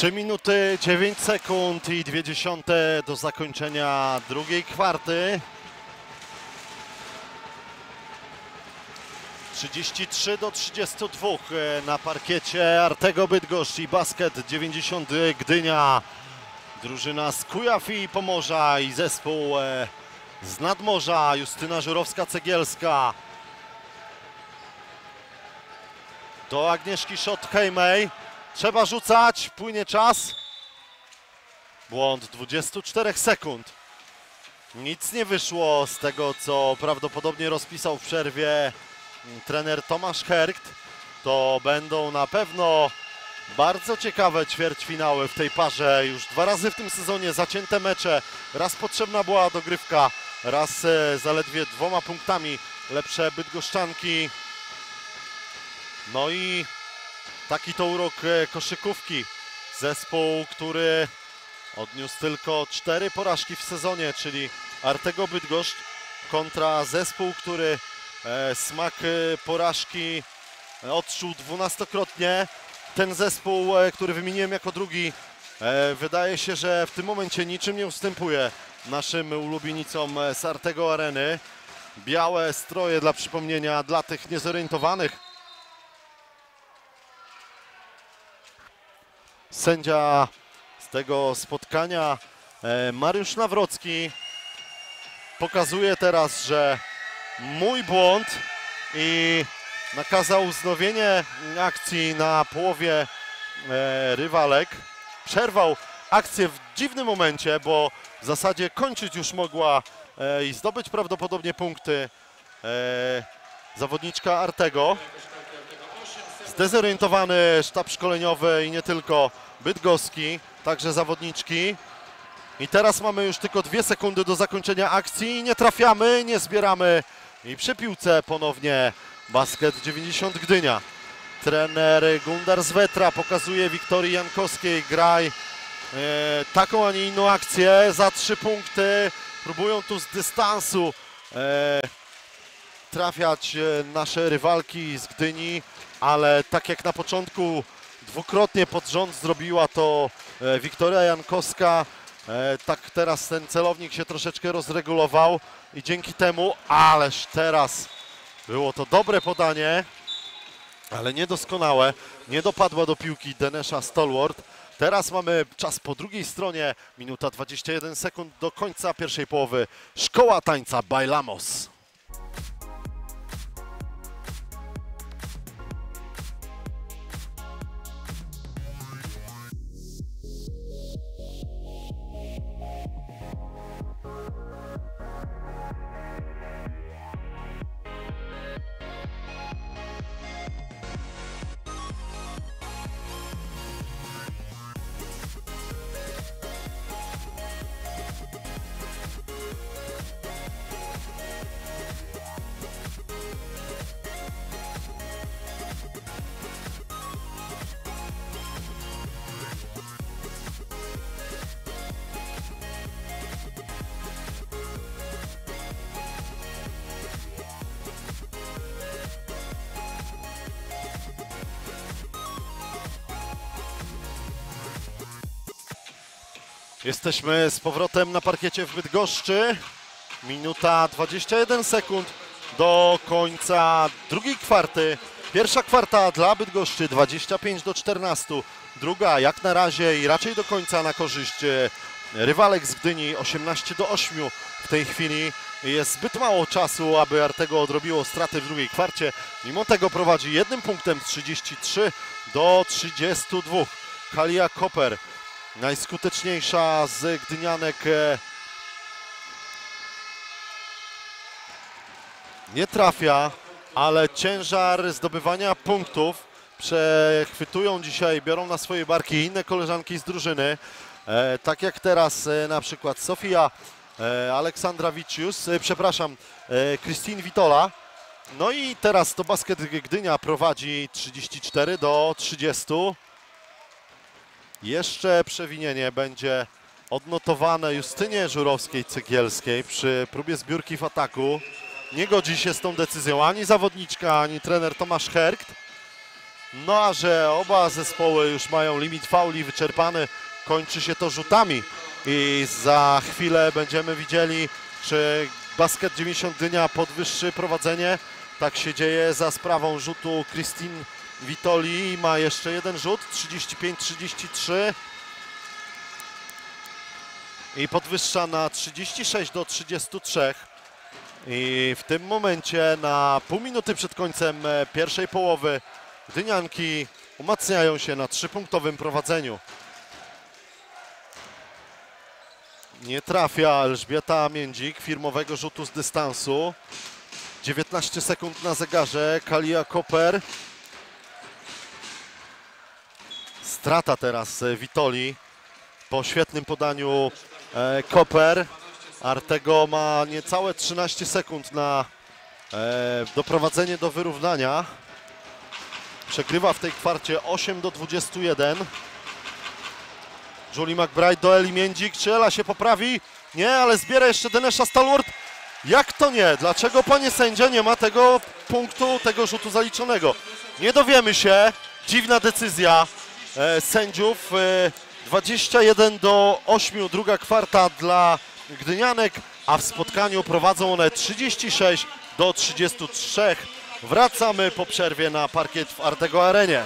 3 minuty 9 sekund i 2 dziesiąte do zakończenia drugiej kwarty. 33 do 32 e, na parkiecie Artego Bydgoszcz i basket 90 Gdynia. Drużyna z Kujaw i Pomorza i zespół e, z Nadmorza Justyna Żurowska-Cegielska. Do Agnieszki Schott-Hejmej. Trzeba rzucać, płynie czas. Błąd 24 sekund. Nic nie wyszło z tego, co prawdopodobnie rozpisał w przerwie trener Tomasz Herkt. To będą na pewno bardzo ciekawe ćwierćfinały w tej parze. Już dwa razy w tym sezonie zacięte mecze. Raz potrzebna była dogrywka, raz e, zaledwie dwoma punktami lepsze Bydgoszczanki. No i taki to urok e, koszykówki. Zespół, który odniósł tylko cztery porażki w sezonie, czyli Artego Bydgoszcz kontra zespół, który e, smak e, porażki odczuł dwunastokrotnie. Ten zespół, który wymieniłem jako drugi, wydaje się, że w tym momencie niczym nie ustępuje naszym ulubienicom z Artego Areny. Białe stroje dla przypomnienia dla tych niezorientowanych. Sędzia z tego spotkania e, Mariusz Nawrocki pokazuje teraz, że mój błąd i nakazał wznowienie akcji na połowie e, rywalek. Przerwał akcję w dziwnym momencie, bo w zasadzie kończyć już mogła e, i zdobyć prawdopodobnie punkty zawodniczka Artego. Zdezorientowany sztab szkoleniowy i nie tylko bydgoski, także zawodniczki. I teraz mamy już tylko dwie sekundy do zakończenia akcji. Nie trafiamy, nie zbieramy. I przy piłce ponownie basket 90 Gdynia. Trener Gundar Zwetra pokazuje Wiktorii Jankowskiej graj e, taką, a nie inną akcję za trzy punkty. Próbują tu z dystansu e, trafiać e, nasze rywalki z Gdyni, ale tak jak na początku dwukrotnie pod rząd zrobiła to e, Wiktoria Jankowska, e, tak teraz ten celownik się troszeczkę rozregulował i dzięki temu, ależ teraz było to dobre podanie, ale niedoskonałe. Nie dopadła do piłki Denesza Stolwart. Teraz mamy czas po drugiej stronie. Minuta 21 sekund do końca pierwszej połowy. Szkoła tańca Bailamos. Jesteśmy z powrotem na parkiecie w Bydgoszczy. Minuta 21 sekund do końca drugiej kwarty. Pierwsza kwarta dla Bydgoszczy 25 do 14. Druga jak na razie i raczej do końca na korzyść e, rywalek z Gdyni 18 do 8 w tej chwili. Jest zbyt mało czasu, aby Artego odrobiło straty w drugiej kwarcie. Mimo tego prowadzi jednym punktem 33 do 32. Kalia Koper najskuteczniejsza z Gdynianek e, nie trafia, ale ciężar zdobywania punktów przechwytują dzisiaj, biorą na swoje barki inne koleżanki z drużyny. E, tak jak teraz e, na przykład Sofia e, Aleksandrawicius, e, przepraszam, e, Christine Witola. No i teraz to basket Gdynia prowadzi 34 do 30. Jeszcze przewinienie będzie odnotowane Justynie Żurowskiej-Cegielskiej przy próbie zbiórki w ataku. Nie godzi się z tą decyzją ani zawodniczka, ani trener Tomasz Herkt. No a że oba zespoły już mają limit fauli wyczerpany, kończy się to rzutami i za chwilę będziemy widzieli, czy Basket 90 Gdynia podwyższy prowadzenie. Tak się dzieje za sprawą rzutu Christine Vitoli. Ma jeszcze jeden rzut, 35-33 i podwyższa na 36 do 33. I w tym momencie na pół minuty przed końcem e, pierwszej połowy Dynianki umacniają się na trzypunktowym prowadzeniu. Nie trafia Elżbieta Międzik firmowego rzutu z dystansu. 19 sekund na zegarze. Kalia Koper. Strata teraz e, Witoli po świetnym podaniu e, Koper. Artego ma niecałe 13 sekund na e, doprowadzenie do wyrównania. Przegrywa w tej kwarcie 8 do 21. Julie McBride do Eli Międzik. Czy Ela się poprawi? Nie, ale zbiera jeszcze Denesza Stalwart. Jak to nie? Dlaczego panie sędzia nie ma tego punktu, tego rzutu zaliczonego? Nie dowiemy się. Dziwna decyzja sędziów. E, 21 do 8, druga kwarta dla Gdynianek, a w spotkaniu prowadzą one 36 do 33. Wracamy po przerwie na parkiet w Artego Arenie.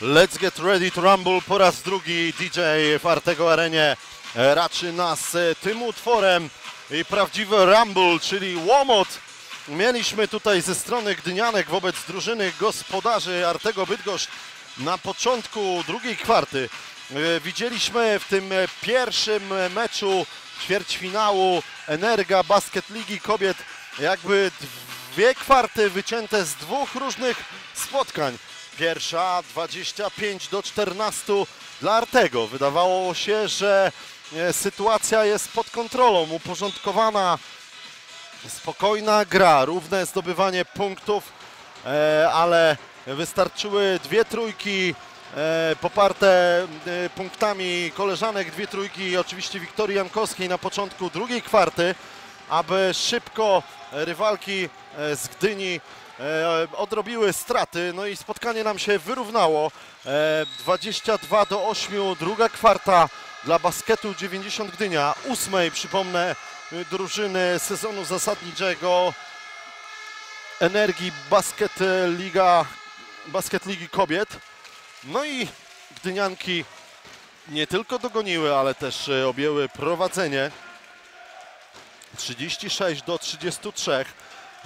Let's get ready to rumble po raz drugi DJ w Artego Arenie e, raczy nas e, tym utworem i prawdziwy rumble, czyli łomot. Mieliśmy tutaj ze strony Gdynianek wobec drużyny gospodarzy Artego Bydgoszcz na początku drugiej kwarty. E, Widzieliśmy w tym pierwszym meczu ćwierćfinału Energa Basket Ligi Kobiet jakby dwie kwarty wycięte z dwóch różnych spotkań. Pierwsza 25 do 14 dla Artego. Wydawało się, że e, sytuacja jest pod kontrolą, uporządkowana, spokojna gra, równe zdobywanie punktów, e, ale wystarczyły dwie trójki e, poparte punktami koleżanek, dwie trójki oczywiście Wiktorii Jankowskiej na początku drugiej kwarty, aby szybko rywalki z Gdyni odrobiły straty, no i spotkanie nam się wyrównało. E, 22 do 8, druga kwarta dla basketu 90 Gdynia, ósmej przypomnę y, drużyny sezonu zasadniczego Energii Basket Liga, Basket Ligi Kobiet. No i Gdynianki nie tylko dogoniły, ale też e, objęły prowadzenie. 36 do 33.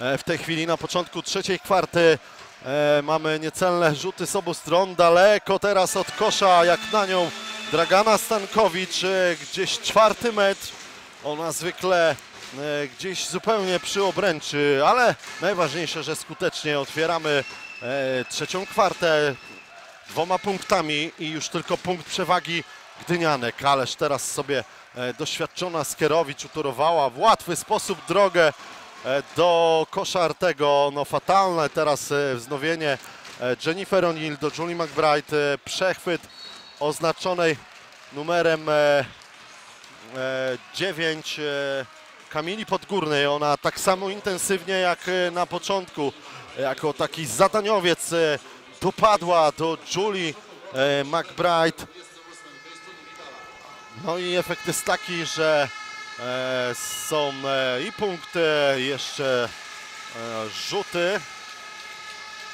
E, W tej chwili na początku trzeciej kwarty e, mamy niecelne rzuty z obu stron. Daleko teraz od kosza, jak na nią Dragana Stankowicz. e, Gdzieś czwarty metr. Ona zwykle gdzieś zupełnie przy obręczy, ale najważniejsze, że skutecznie otwieramy trzecią kwartę dwoma punktami i już tylko punkt przewagi Gdynianek. Ależ teraz sobie doświadczona Skierowicz utorowała w łatwy sposób drogę e, do koszartego. No fatalne teraz e, wznowienie e, Jennifer O'Neill do Julie McBride. Przechwyt oznaczonej numerem e, 9 Kamili Podgórnej. Ona tak samo intensywnie jak na początku, jako taki zadaniowiec dopadła do Julie McBride. No i efekt jest taki, że są e, i punkty, jeszcze e, rzuty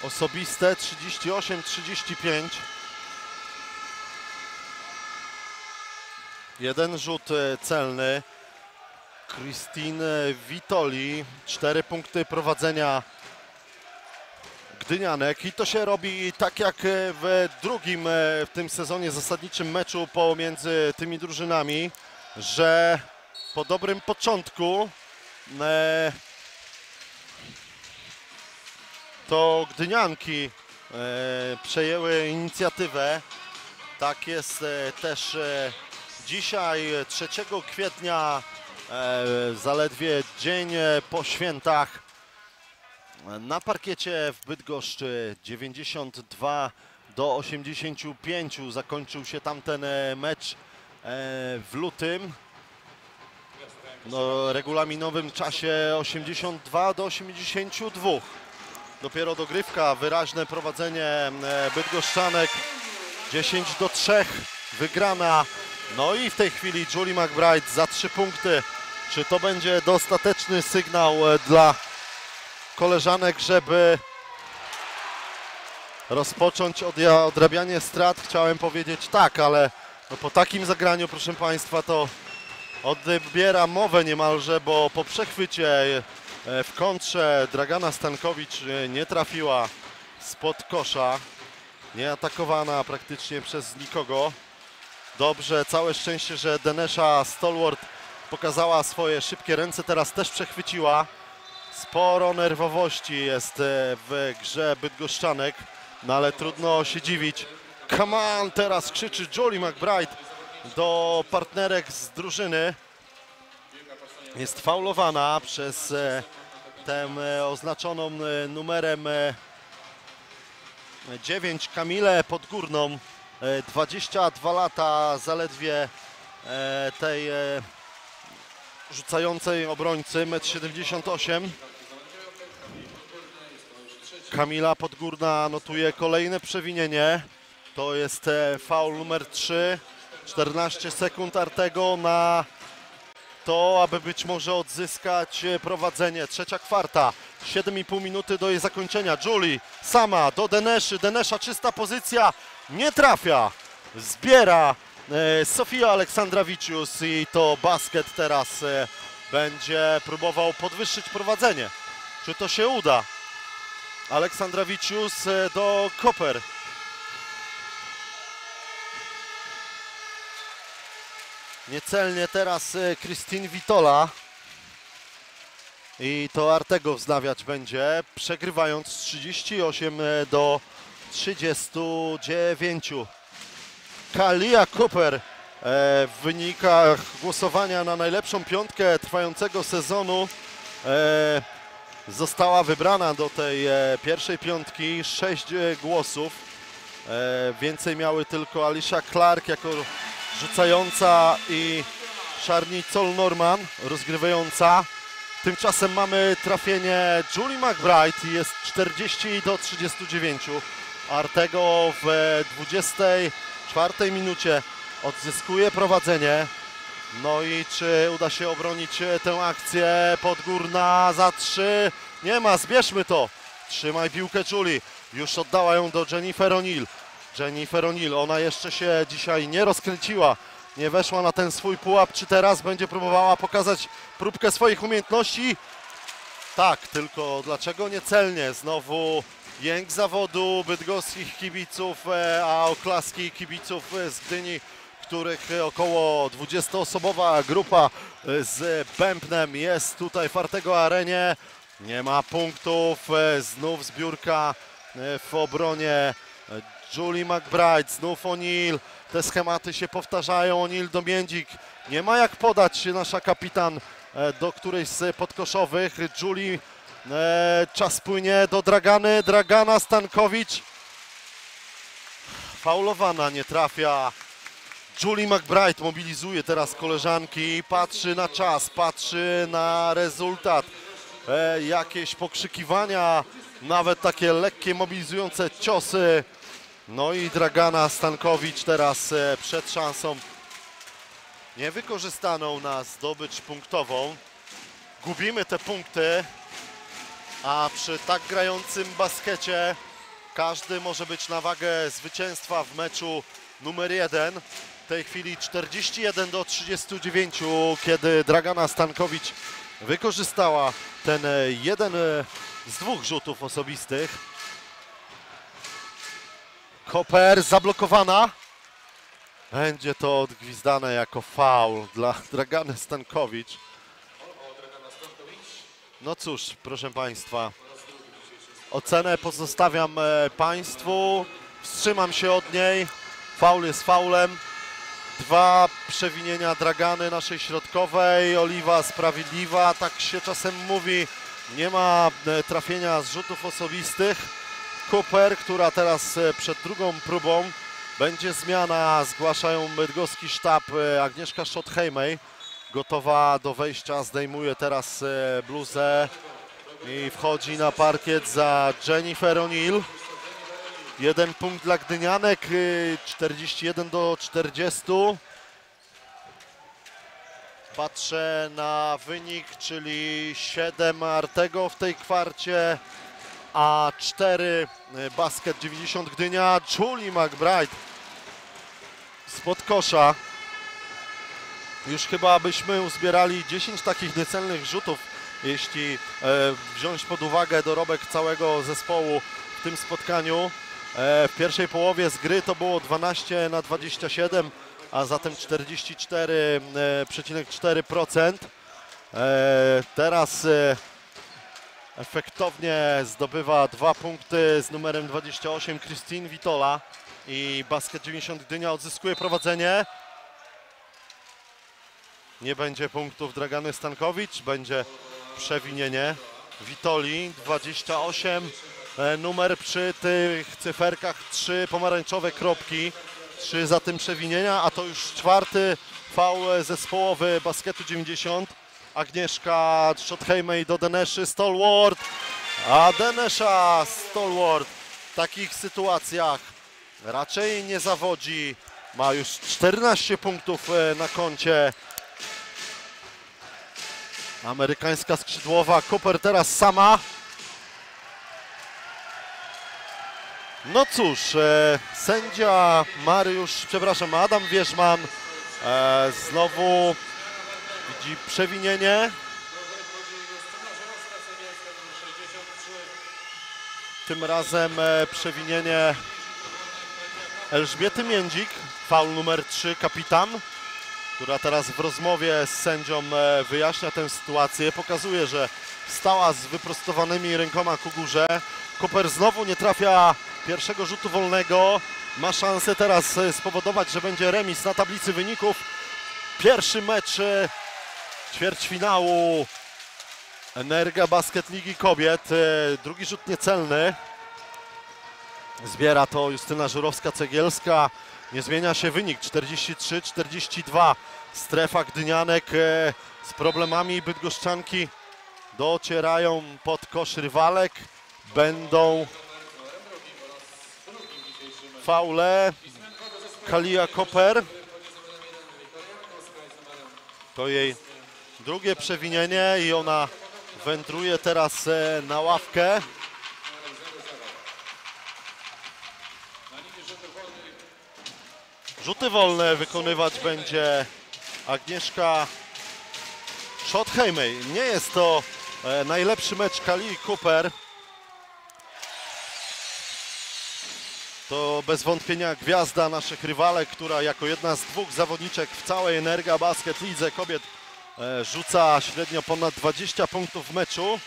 osobiste 38-35. Jeden rzut e, celny. Christine Vitoli. Cztery punkty prowadzenia Gdynianek. I to się robi tak jak e, w drugim e, w tym sezonie zasadniczym meczu pomiędzy tymi drużynami, że po dobrym początku to Gdynianki e, przejęły inicjatywę. Tak jest e, też e, dzisiaj, e, 3 kwietnia, zaledwie dzień po świętach. Na parkiecie w Bydgoszczy 92 do 85 zakończył się tamten mecz w lutym. No, regulaminowym czasie 82 do 82. Dopiero dogrywka, wyraźne prowadzenie e, Bydgoszczanek 10 do 3 wygrana. No i w tej chwili Julie McBride za 3 punkty. Czy to będzie dostateczny sygnał e, dla koleżanek, żeby rozpocząć odrabianie strat? Chciałem powiedzieć tak, ale no po takim zagraniu, proszę Państwa, to odbiera mowę niemalże, bo po przechwycie e, w kontrze Dragana Stankowicz e, nie trafiła spod kosza. Nie atakowana praktycznie przez nikogo. Dobrze, całe szczęście, że Denesza Stolwart pokazała swoje szybkie ręce, teraz też przechwyciła. Sporo nerwowości jest e, w grze Bydgoszczanek, no ale trudno się dziwić. Come on, teraz krzyczy Julie McBride do partnerek z drużyny. Jest faulowana przez e, tę e, oznaczoną e, numerem e, 9 Kamilę Podgórną. E, 22 lata zaledwie tej rzucającej obrońcy, 1,78 m. Kamila Podgórna notuje kolejne przewinienie. To jest faul numer 3. 14 sekund Artego na to, aby być może odzyskać e, prowadzenie. Trzecia kwarta, 7,5 minuty do jej zakończenia. Julie sama do Deneszy, Denesza czysta pozycja, Nie trafia. Zbiera e, Sofia Aleksandrawicius i to basket teraz e, będzie próbował podwyższyć prowadzenie. Czy to się uda? Aleksandrawicius do Koper. Niecelnie teraz e, Christine Witola. I to Artego wznawiać będzie, przegrywając 38 do 39. Kalia Cooper e, w wynikach głosowania na najlepszą piątkę trwającego sezonu e, została wybrana do tej e, pierwszej piątki. Sześć e, głosów. E, Więcej miały tylko Alicia Clark jako rzucająca i Charny Col-Norman rozgrywająca. Tymczasem mamy trafienie Julie McBride i jest 40 do 39. Artego w 24 minucie odzyskuje prowadzenie. No i czy uda się obronić tę akcję podgórna za 3? Nie ma, zbierzmy to. Trzymaj piłkę Julie. Już oddała ją do Jennifer O'Neill. Jennifer O'Neill, ona jeszcze się dzisiaj nie rozkręciła. Nie weszła na ten swój pułap. Czy teraz będzie próbowała pokazać próbkę swoich umiejętności? Tak, tylko dlaczego niecelnie? Znowu jęk zawodu bydgoskich kibiców, e, a oklaski kibiców z Gdyni, których około 20-osobowa grupa e, z Bębnem jest tutaj w Artego Arenie. Nie ma punktów, e, znów zbiórka w obronie Julie McBride, znów O'Neill. Te schematy się powtarzają. O'Neill do Międzik. Nie ma jak podać nasza kapitan e, do którejś z podkoszowych. Julie e, czas płynie do Dragany. Dragana Stankowicz. Faulowana nie trafia. Julie McBride mobilizuje teraz koleżanki, patrzy na czas, patrzy na rezultat. E, jakieś pokrzykiwania, nawet takie lekkie mobilizujące ciosy. No i Dragana Stankowicz teraz e, przed szansą niewykorzystaną na zdobycz punktową. Gubimy te punkty, a przy tak grającym baskecie każdy może być na wagę zwycięstwa w meczu numer jeden. W tej chwili 41 do 39, kiedy Dragana Stankowicz wykorzystała ten e, jeden e, z dwóch rzutów osobistych. Koper zablokowana. Będzie to odgwizdane jako faul dla (laughs) Dragany Stankowicz. No cóż, proszę Państwa, ocenę pozostawiam e, Państwu. Wstrzymam się od niej. Faul jest faulem. Dwa przewinienia Dragany naszej środkowej. Oliwa sprawiedliwa, tak się czasem mówi. Nie ma e, trafienia z rzutów osobistych. Cooper, która teraz e, przed drugą próbą będzie zmiana, zgłaszają bydgoski sztab e, Agnieszka Schothejmej. Gotowa do wejścia, zdejmuje teraz e, bluzę i wchodzi na parkiet za Jennifer O'Neill. Jeden punkt dla Gdynianek, y, 41 do 40. Patrzę na wynik, czyli 7 Artego w tej kwarcie, a 4 y, basket 90 Gdynia. Julie McBride spod kosza. Już chyba byśmy uzbierali 10 takich niecelnych rzutów, jeśli e, wziąć pod uwagę dorobek całego zespołu w tym spotkaniu. E, w pierwszej połowie z gry to było 12 na 27, a zatem 44,4%. E, teraz e, efektownie zdobywa dwa punkty z numerem 28 Christine Witola i Basket 90 Gdynia odzyskuje prowadzenie. Nie będzie punktów Dragany Stankowicz, będzie przewinienie. Witoli 28, e, numer przy tych cyferkach 3 pomarańczowe kropki, 3 za tym przewinienia, a to już czwarty faul zespołowy basketu 90. Agnieszka Schothejmej do Deneszy, Stalwart, a Denesza Stalwart w takich sytuacjach raczej nie zawodzi. Ma już 14 punktów e, na koncie. Amerykańska skrzydłowa. Cooper teraz sama. No cóż, e, sędzia Mariusz, przepraszam, Adam Wierzman e, znowu widzi przewinienie. Tym razem e, przewinienie Elżbiety Międzik, faul numer 3, kapitan, która teraz w rozmowie z sędzią e, wyjaśnia tę sytuację. Pokazuje, że stała z wyprostowanymi rękoma ku górze. Koper znowu nie trafia pierwszego rzutu wolnego. Ma szansę teraz e, spowodować, że będzie remis na tablicy wyników. Pierwszy mecz ćwierćfinału Energa Basket Ligi Kobiet. E, Drugi rzut niecelny. Zbiera to Justyna Żurowska-Cegielska. Nie zmienia się wynik 43-42. Strefa Gdynianek e, z problemami Bydgoszczanki docierają pod kosz rywalek. Będą faule. Kalia Koper. To jej drugie przewinienie i ona wędruje teraz e, na ławkę. Rzuty wolne wykonywać będzie Agnieszka Schothejmej. Nie jest to e, najlepszy mecz Kali Cooper. To bez wątpienia gwiazda naszych rywalek, która jako jedna z dwóch zawodniczek w całej Energa Basket Lidze kobiet rzuca średnio ponad 20 punktów w meczu.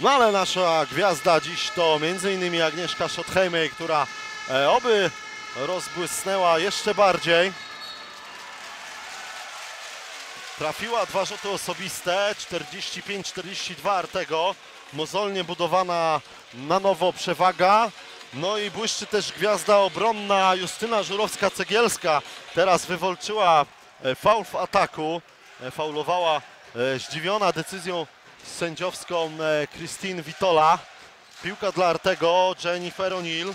No ale nasza gwiazda dziś to m.in. Agnieszka Schothejmej, która e, oby rozbłysnęła jeszcze bardziej. Trafiła dwa rzuty osobiste, 45-42 Artego. Mozolnie budowana na nowo przewaga. No i błyszczy też gwiazda obronna Justyna Żurowska-Cegielska. Teraz wywalczyła e, faul w ataku. E, Faulowała e, zdziwiona decyzją sędziowską e, Christine Vitola. Piłka dla Artego, Jennifer O'Neill.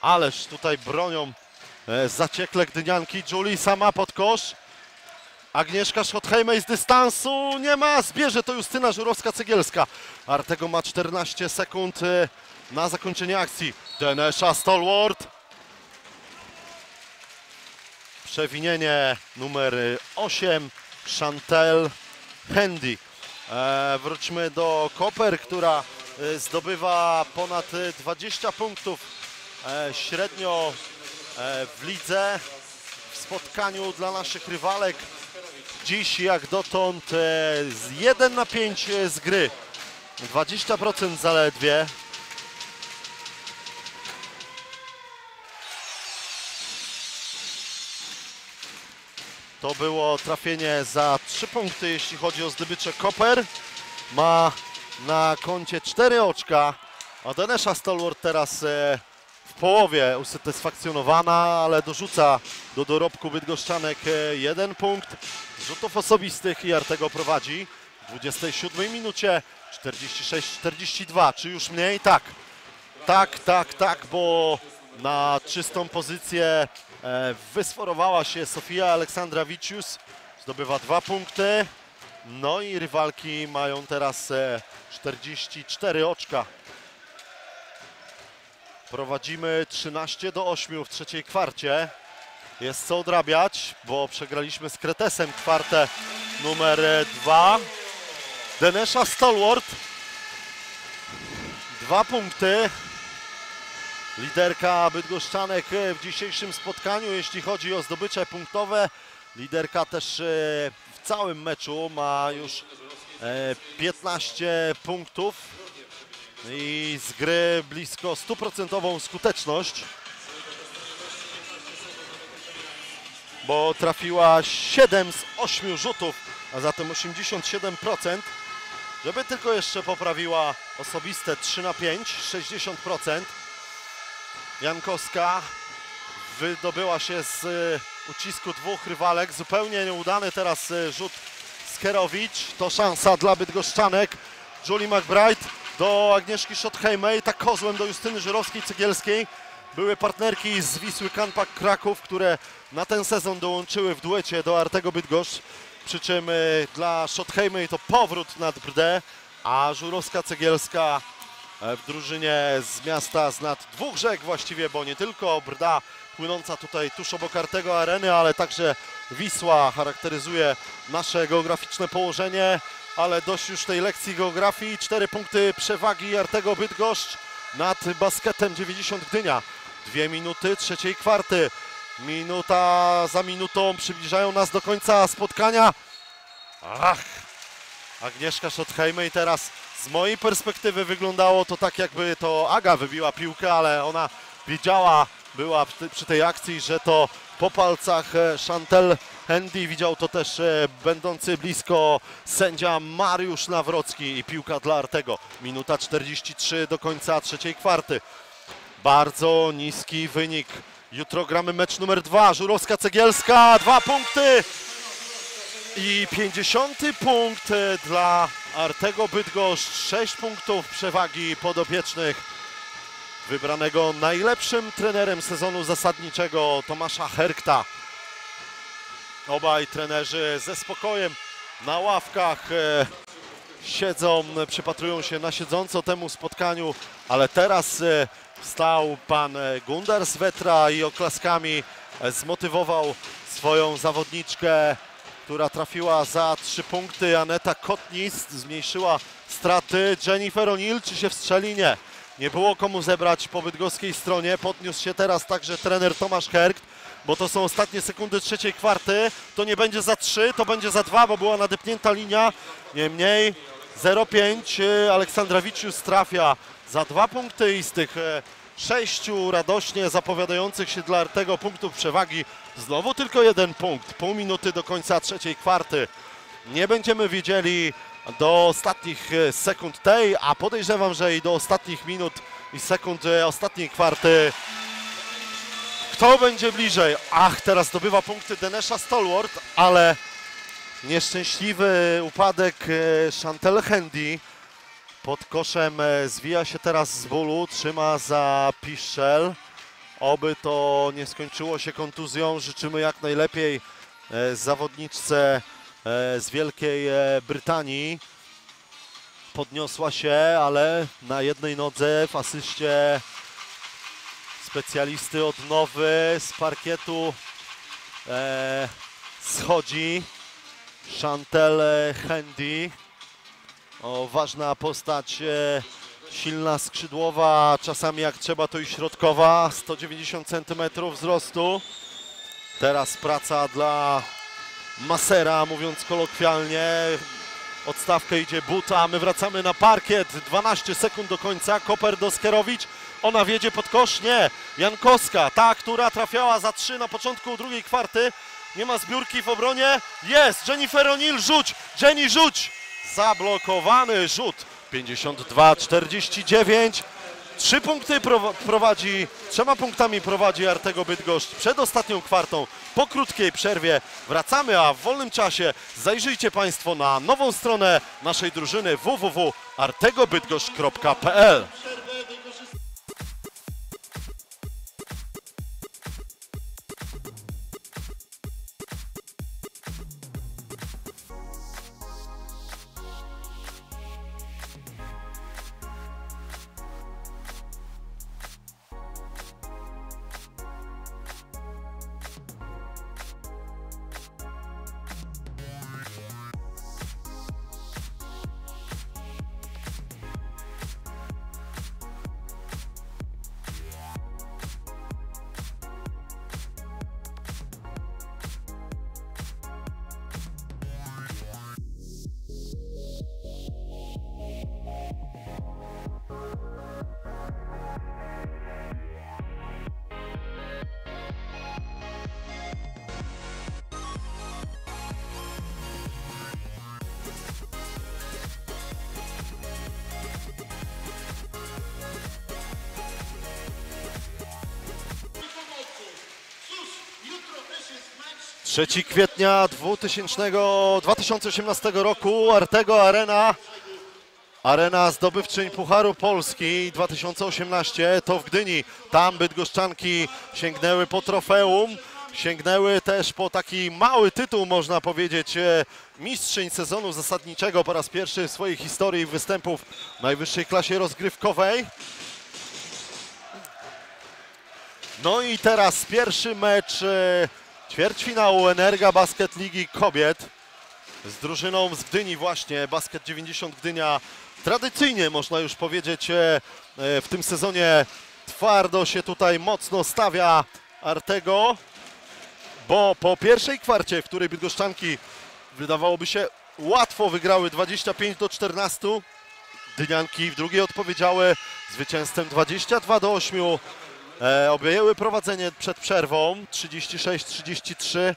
Ależ tutaj bronią zaciekle Gdynianki. Julie sama pod kosz. Agnieszka Schothejmej z dystansu nie ma, zbierze to Justyna Żurowska-Cegielska. Artego ma 14 sekund na zakończenie akcji. Denesza Stolwart. Przewinienie numer 8, Chantel Handy. E, wróćmy do Koper, która e, zdobywa ponad e, 20 punktów e, średnio e, w lidze. W spotkaniu dla naszych rywalek dziś jak dotąd e, z 1 na 5 e, z gry. 20% zaledwie. To było trafienie za 3 punkty, jeśli chodzi o zdobycze Koper. Ma na koncie 4 oczka, a Denesza Stalwart teraz e, w połowie usatysfakcjonowana, ale dorzuca do dorobku Bydgoszczanek e, jeden punkt. Rzutów osobistych i Artego prowadzi w 27 minucie 46-42. Czy już mniej? Tak. Tak, tak, tak, bo na czystą pozycję wysforowała się Sofia Aleksandrawicius. Zdobywa dwa punkty. No i rywalki mają teraz e, 44 oczka. Prowadzimy 13 do 8 w trzeciej kwarcie. Jest co odrabiać, bo przegraliśmy z Kretesem kwarte numer 2. Denesza Stalwart. Dwa punkty. Liderka Bydgoszczanek w dzisiejszym spotkaniu, jeśli chodzi o zdobycze punktowe. Liderka też e, w całym meczu ma już e, 15 punktów i z gry blisko stuprocentową skuteczność. Bo trafiła 7 z 8 rzutów, a zatem 87%. Żeby tylko jeszcze poprawiła osobiste 3 na 5, 60%. Jankowska wydobyła się z e, ucisku dwóch rywalek. Zupełnie nieudany teraz e, rzut Skerowicz. To szansa dla Bydgoszczanek. Julie McBride do Agnieszki Schothejmej, tak kozłem do Justyny Żyrowskiej-Cegielskiej. Były partnerki z Wisły Kanpak Kraków, które na ten sezon dołączyły w duecie do Artego Bydgoszcz. Przy czym e, dla Schothejmej to powrót nad Brdę, a Żurowska-Cegielska w drużynie z miasta z nad dwóch rzek właściwie, bo nie tylko Brda płynąca tutaj tuż obok Artego Areny, ale także Wisła charakteryzuje nasze geograficzne położenie, ale dość już tej lekcji geografii. Cztery punkty przewagi Artego Bydgoszcz nad basketem 90 Gdynia. Dwie minuty trzeciej kwarty. Minuta za minutą przybliżają nas do końca spotkania. Ach, Agnieszka Schottheim i teraz z mojej perspektywy wyglądało to tak, jakby to Aga wybiła piłkę, ale ona wiedziała, była przy, tej akcji, że to po palcach e, Chantel Handy. Widział to też e, będący blisko sędzia Mariusz Nawrocki i piłka dla Artego. Minuta 43 do końca trzeciej kwarty. Bardzo niski wynik. Jutro gramy mecz numer dwa. Żurowska Cegielska, dwa punkty. I 50 punkt e, dla Artego Bydgoszcz. 6 punktów przewagi podopiecznych wybranego najlepszym trenerem sezonu zasadniczego Tomasza Herkta. Obaj trenerzy ze spokojem na ławkach e, siedzą, przypatrują się na siedząco temu spotkaniu, ale teraz e, wstał pan Gundar z Wetra i oklaskami e, zmotywował swoją zawodniczkę, która trafiła za trzy punkty. Aneta Kotnis zmniejszyła straty. Jennifer O'Neill, czy się wstrzeli? Nie. Nie było komu zebrać po bydgoskiej stronie. Podniósł się teraz także trener Tomasz Herkt, bo to są ostatnie sekundy trzeciej kwarty. To nie będzie za trzy, to będzie za dwa, bo była nadepnięta linia. Niemniej 0,5 e, Aleksandrawicius trafia za dwa punkty i z tych e, sześciu radośnie zapowiadających się dla Artego punktów przewagi znowu tylko jeden punkt. Pół minuty do końca trzeciej kwarty. Nie będziemy wiedzieli do ostatnich e, sekund tej, a podejrzewam, że i do ostatnich minut i sekund e, ostatniej kwarty. Kto będzie bliżej? Ach, teraz zdobywa punkty Denesha Stalwart, ale nieszczęśliwy upadek e, Chantel Handy. Pod koszem zwija się teraz z bólu, trzyma za Piszczel. Oby to nie skończyło się kontuzją. Życzymy jak najlepiej e, zawodniczce e, z Wielkiej e, Brytanii. Podniosła się, ale na jednej nodze w asyście specjalisty odnowy z parkietu schodzi Chantel Handy. O, ważna postać, silna skrzydłowa, czasami jak trzeba to i środkowa, 190 cm wzrostu. Teraz praca dla Masera, mówiąc kolokwialnie. Odstawkę idzie buta, my wracamy na parkiet, 12 sekund do końca, Koper do Skerowicz, ona wiedzie pod kosz, nie, Jankowska, ta, która trafiała za 3 na początku drugiej kwarty, nie ma zbiórki w obronie, jest, Jennifer O'Neill, rzuć, Jenny rzuć, zablokowany rzut, 52-49, Trzy punkty prowa- prowadzi, trzema punktami prowadzi Artego Bydgoszcz przed ostatnią kwartą. Po krótkiej przerwie wracamy, a w wolnym czasie zajrzyjcie Państwo na nową stronę naszej drużyny www.artegobydgoszcz.pl 3 kwietnia 2000, 2018 roku Artego Arena. Arena zdobywczyń Pucharu Polski 2018 to w Gdyni. Tam Bydgoszczanki sięgnęły po trofeum. sięgnęły też po taki mały tytuł, można powiedzieć, e, mistrzyń sezonu zasadniczego po raz pierwszy w swojej historii występów w najwyższej klasie rozgrywkowej. No i teraz pierwszy mecz e, ćwierćfinału Energa Basket Ligi Kobiet z drużyną z Gdyni właśnie, Basket 90 Gdynia. Tradycyjnie można już powiedzieć e, e, w tym sezonie twardo się tutaj mocno stawia Artego, bo po pierwszej kwarcie, w której Bydgoszczanki wydawałoby się łatwo wygrały 25 do 14, Dynianki w drugiej odpowiedziały zwycięstwem 22 do 8. E, objęły prowadzenie przed przerwą 36-33.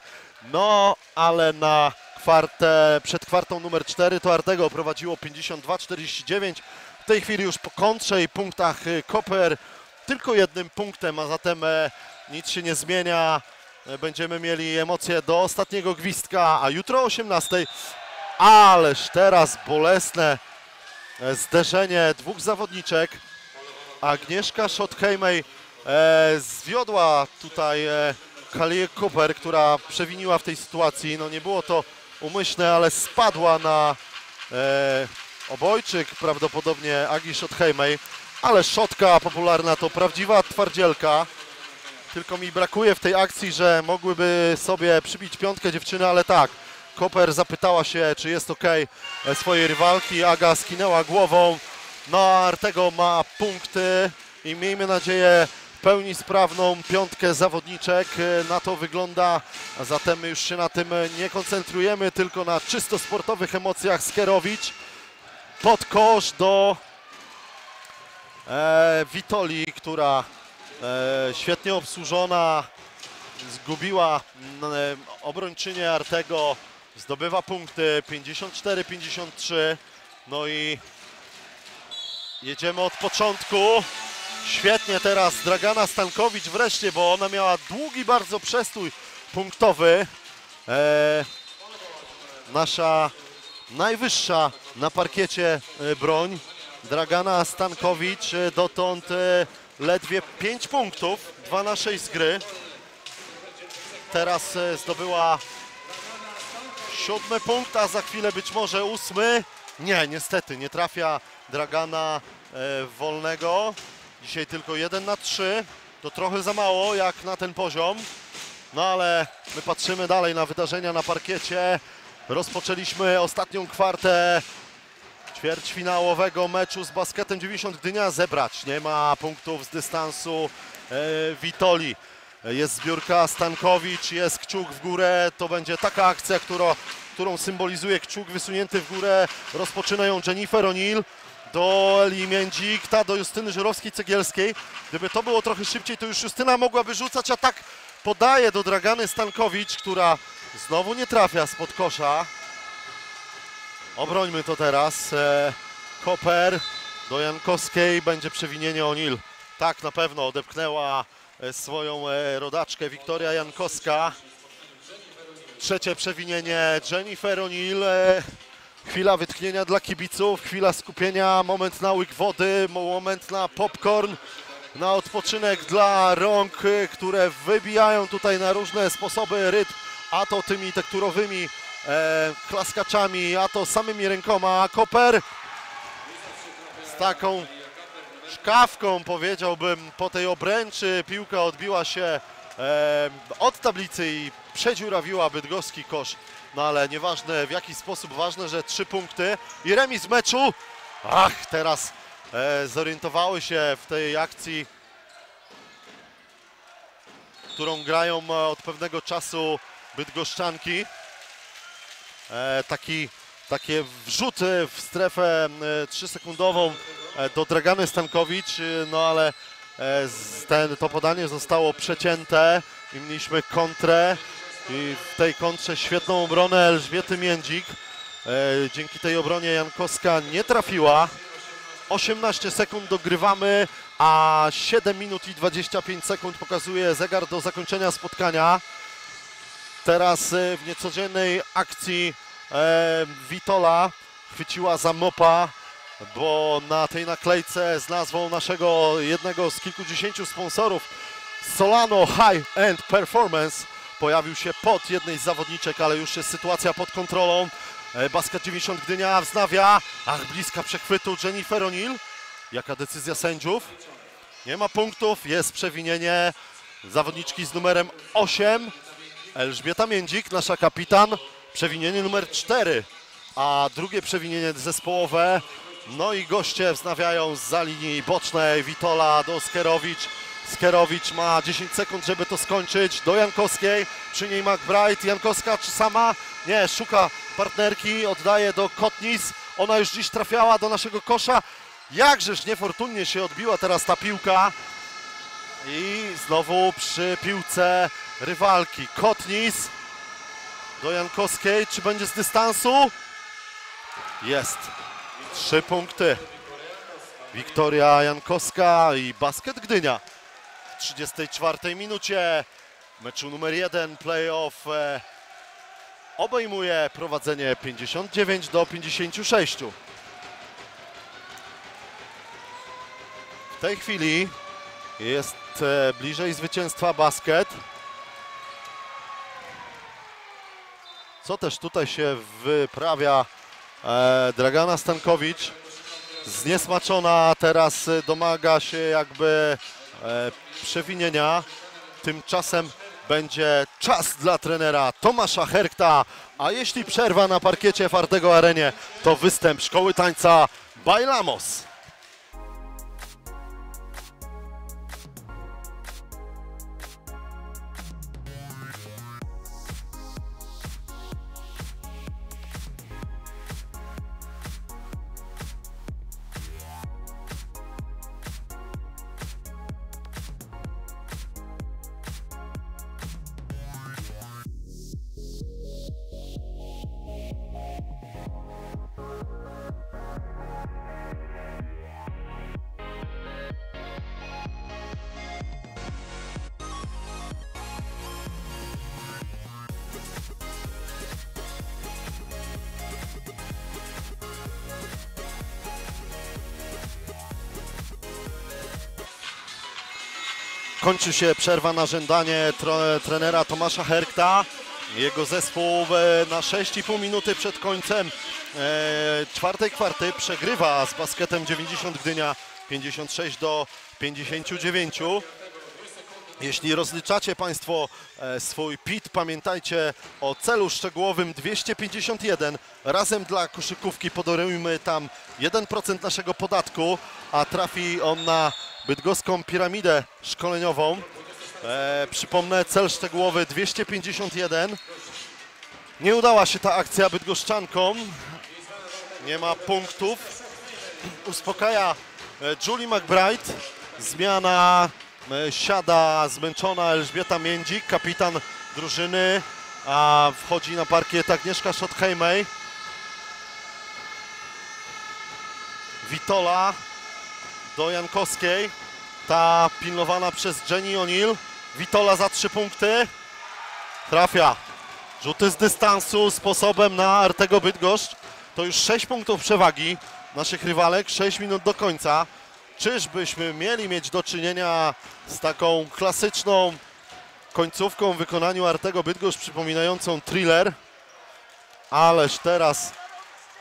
No, ale na kwartę, przed kwartą numer 4 to Artego prowadziło 52-49. W tej chwili już po kontrze i punktach y, Koper tylko jednym punktem, a zatem e, nic się nie zmienia. E, Będziemy mieli emocje do ostatniego gwizdka, a jutro o 18. Ależ teraz bolesne e, zderzenie dwóch zawodniczek. Agnieszka Schothejmej e, zwiodła tutaj e, Kalię Cooper, która przewiniła w tej sytuacji. No nie było to umyślne, ale spadła na e, obojczyk prawdopodobnie Agi Schothejmej. Ale szotka popularna to prawdziwa twardzielka. Tylko mi brakuje w tej akcji, że mogłyby sobie przybić piątkę dziewczyny, ale tak. Koper zapytała się, czy jest ok swojej rywalki. Aga skinęła głową. No Artego ma punkty i miejmy nadzieję pełni sprawną piątkę zawodniczek. E, Na to wygląda, zatem już się na tym nie koncentrujemy, tylko na czysto sportowych emocjach Skerowicz. Pod kosz do e, Witoli, która e, świetnie obsłużona, zgubiła obrończynię Artego, zdobywa punkty 54-53. No i jedziemy od początku. Świetnie teraz Dragana Stankowicz wreszcie, bo ona miała długi bardzo przestój punktowy. E, nasza najwyższa na parkiecie e, broń. Dragana Stankowicz e, dotąd ledwie 5 punktów, 2 na 6 z gry. Teraz zdobyła siódmy punkt, a za chwilę być może ósmy. Nie, niestety nie trafia Dragana wolnego. Dzisiaj tylko 1 na 3. To trochę za mało jak na ten poziom. No ale my patrzymy dalej na wydarzenia na parkiecie. Rozpoczęliśmy ostatnią kwartę ćwierćfinałowego meczu z Basketem 90 Gdynia. Zebrać nie ma punktów z dystansu e, Witoli. Jest zbiórka Stankowicz, jest kciuk w górę. To będzie taka akcja, która, którą symbolizuje kciuk wysunięty w górę. Rozpoczyna ją Jennifer O'Neill do Eli Międzik, ta do Justyny Żyrowskiej-Cegielskiej. Gdyby to było trochę szybciej, to już Justyna mogłaby rzucać, a tak podaje do Dragany Stankowicz, która znowu nie trafia spod kosza. Obrońmy to teraz. E, Koper do Jankowskiej, będzie przewinienie O'Neill. Tak, na pewno odepchnęła e, swoją e, rodaczkę Wiktoria Jankowska. Trzecie przewinienie Jennifer O'Neill. Chwila wytchnienia dla kibiców, chwila skupienia, moment na łyk wody, moment na popcorn, na odpoczynek dla rąk, które wybijają tutaj na różne sposoby rytm, a to tymi tekturowymi e, klaskaczami, a to samymi rękoma. Koper z taką szkawką powiedziałbym po tej obręczy piłka odbiła się e, od tablicy i przedziurawiła bydgoski kosz. No ale nieważne w jaki sposób, ważne, że trzy punkty i remis meczu. Ach, teraz e, zorientowały się w tej akcji, którą grają e, od pewnego czasu bydgoszczanki. E, taki, takie wrzut e, w strefę e, 3-sekundową e, do Dragany Stankowicz, e, no ale ten, to podanie zostało przecięte i mieliśmy kontrę i w tej kontrze świetną obronę Elżbiety Międzik. E, Dzięki tej obronie Jankowska nie trafiła. 18 sekund dogrywamy, a 7 minut i 25 sekund pokazuje zegar do zakończenia spotkania. Teraz e, w niecodziennej akcji e, Witola chwyciła za mopa, bo na tej naklejce z nazwą naszego jednego z kilkudziesięciu sponsorów Solano High End Performance pojawił się pod jednej z zawodniczek, ale już jest sytuacja pod kontrolą. E, Basket 90 Gdynia wznawia. Ach, bliska przechwytu Jennifer O'Neill. Jaka decyzja sędziów? Nie ma punktów, jest przewinienie zawodniczki z numerem 8. Elżbieta Międzik, nasza kapitan. Przewinienie numer 4, a drugie przewinienie zespołowe. No i goście wznawiają z linii bocznej Witola do Skerowicz. Ma 10 sekund, żeby to skończyć. Do Jankowskiej, przy niej McBride. Jankowska czy sama? Nie, szuka partnerki, oddaje do Kotnis. Ona już dziś trafiała do naszego kosza. Jakżeż niefortunnie się odbiła teraz ta piłka. I znowu przy piłce rywalki. Kotnis do Jankowskiej. Czy będzie z dystansu? Jest. Trzy punkty. Wiktoria Jankowska i basket Gdynia. W 34 minucie meczu numer 1 playoff e, obejmuje prowadzenie 59 do 56. W tej chwili jest e, bliżej zwycięstwa basket. Co też tutaj się wyprawia e, Dragana Stankowicz. Zniesmaczona teraz domaga się jakby przewinienia. Tymczasem będzie czas dla trenera Tomasza Herkta. A jeśli przerwa na parkiecie Fartego Arenie, to występ szkoły tańca Bailamos. Kończy się przerwa na żądanie trenera Tomasza Herkta. Jego zespół e, na 6,5 minuty przed końcem e, czwartej kwarty przegrywa z basketem 90 Gdynia 56 do 59. Jeśli rozliczacie Państwo e, swój PIT, pamiętajcie o celu szczegółowym 251. Razem dla koszykówki podarujmy tam 1% naszego podatku, a trafi on na bydgoską piramidę szkoleniową. E, przypomnę, cel szczegółowy 251. Nie udała się ta akcja bydgoszczankom. Nie ma punktów. Uspokaja e, Julie McBride. Zmiana e, siada zmęczona Elżbieta Międzik, kapitan drużyny, a wchodzi na parkiet Agnieszka Schottheimej. Witola do Jankowskiej. Ta pilnowana przez Jenny O'Neill. Witola za trzy punkty. Trafia. Rzuty z dystansu sposobem na Artego Bydgoszcz. To już 6 punktów przewagi naszych rywalek, 6 minut do końca. Czyżbyśmy mieli mieć do czynienia z taką klasyczną końcówką w wykonaniu Artego Bydgoszcz przypominającą thriller. Ależ teraz